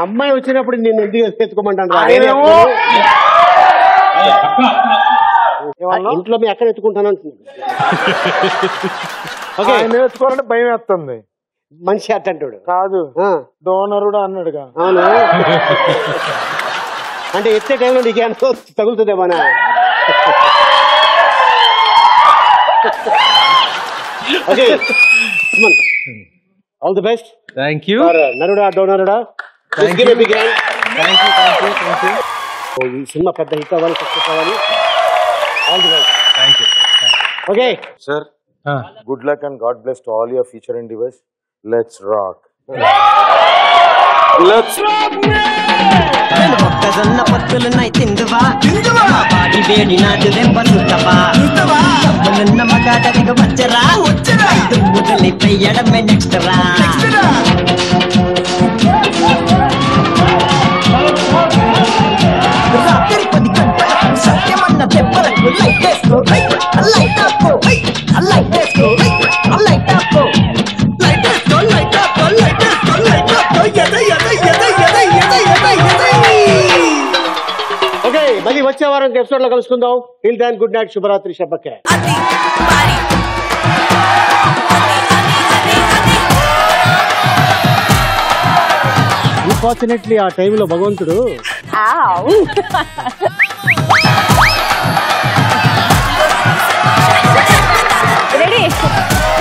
అమ్మాయి వచ్చినప్పుడు నేను ఎందుకు ఎత్తుకోమంటాను ఇంట్లో మీ అక్కడ ఎత్తుకుంటాను అంటుంది ఓకే ఆయన నేర్చుకోవాలంటే భయం వేస్తుంది. మనిషి అట్టంటాడు కాదు. డోనరుడు అన్నాడుగా. అవును? అంటే ఎత్తే టైంలో నీకు ఎంతో తగులుతుందేమోనా okay. All the best thank you Naruda Donoruda ఈ సినిమా పెద్ద హిట్ అవ్వాలి సక్సెస్ అవ్వాలి. All the best thank you okay sir good luck and God bless to all your future and devise. Let's rock. మొక్కజొన్న పొత్తులున్నాయి తిందువా? మా body వేడి నాది దెబ్బ సుట్టవా డబ్బులున్న మగాడరిగా వచ్చరా? దుమ్ముదలి పెయ్యడమే నెక్స్ట్ రా. రాత్రి పది గంటలకు సత్యమన్న దెబ్బలకు లైట్ వేసుకో లైట్ ఆపో లైట్ వేసుకో లైట్ ఆపో ఓకే మళ్ళీ వచ్చే వారం ఎపిసోడ్లో కలుసుకుందాం. టిల్ దాన్ గుడ్ నైట్ శుభరాత్రి శబ్బకే అన్ఫార్చునేట్లీ ఆ టైంలో భగవంతుడు Thank you.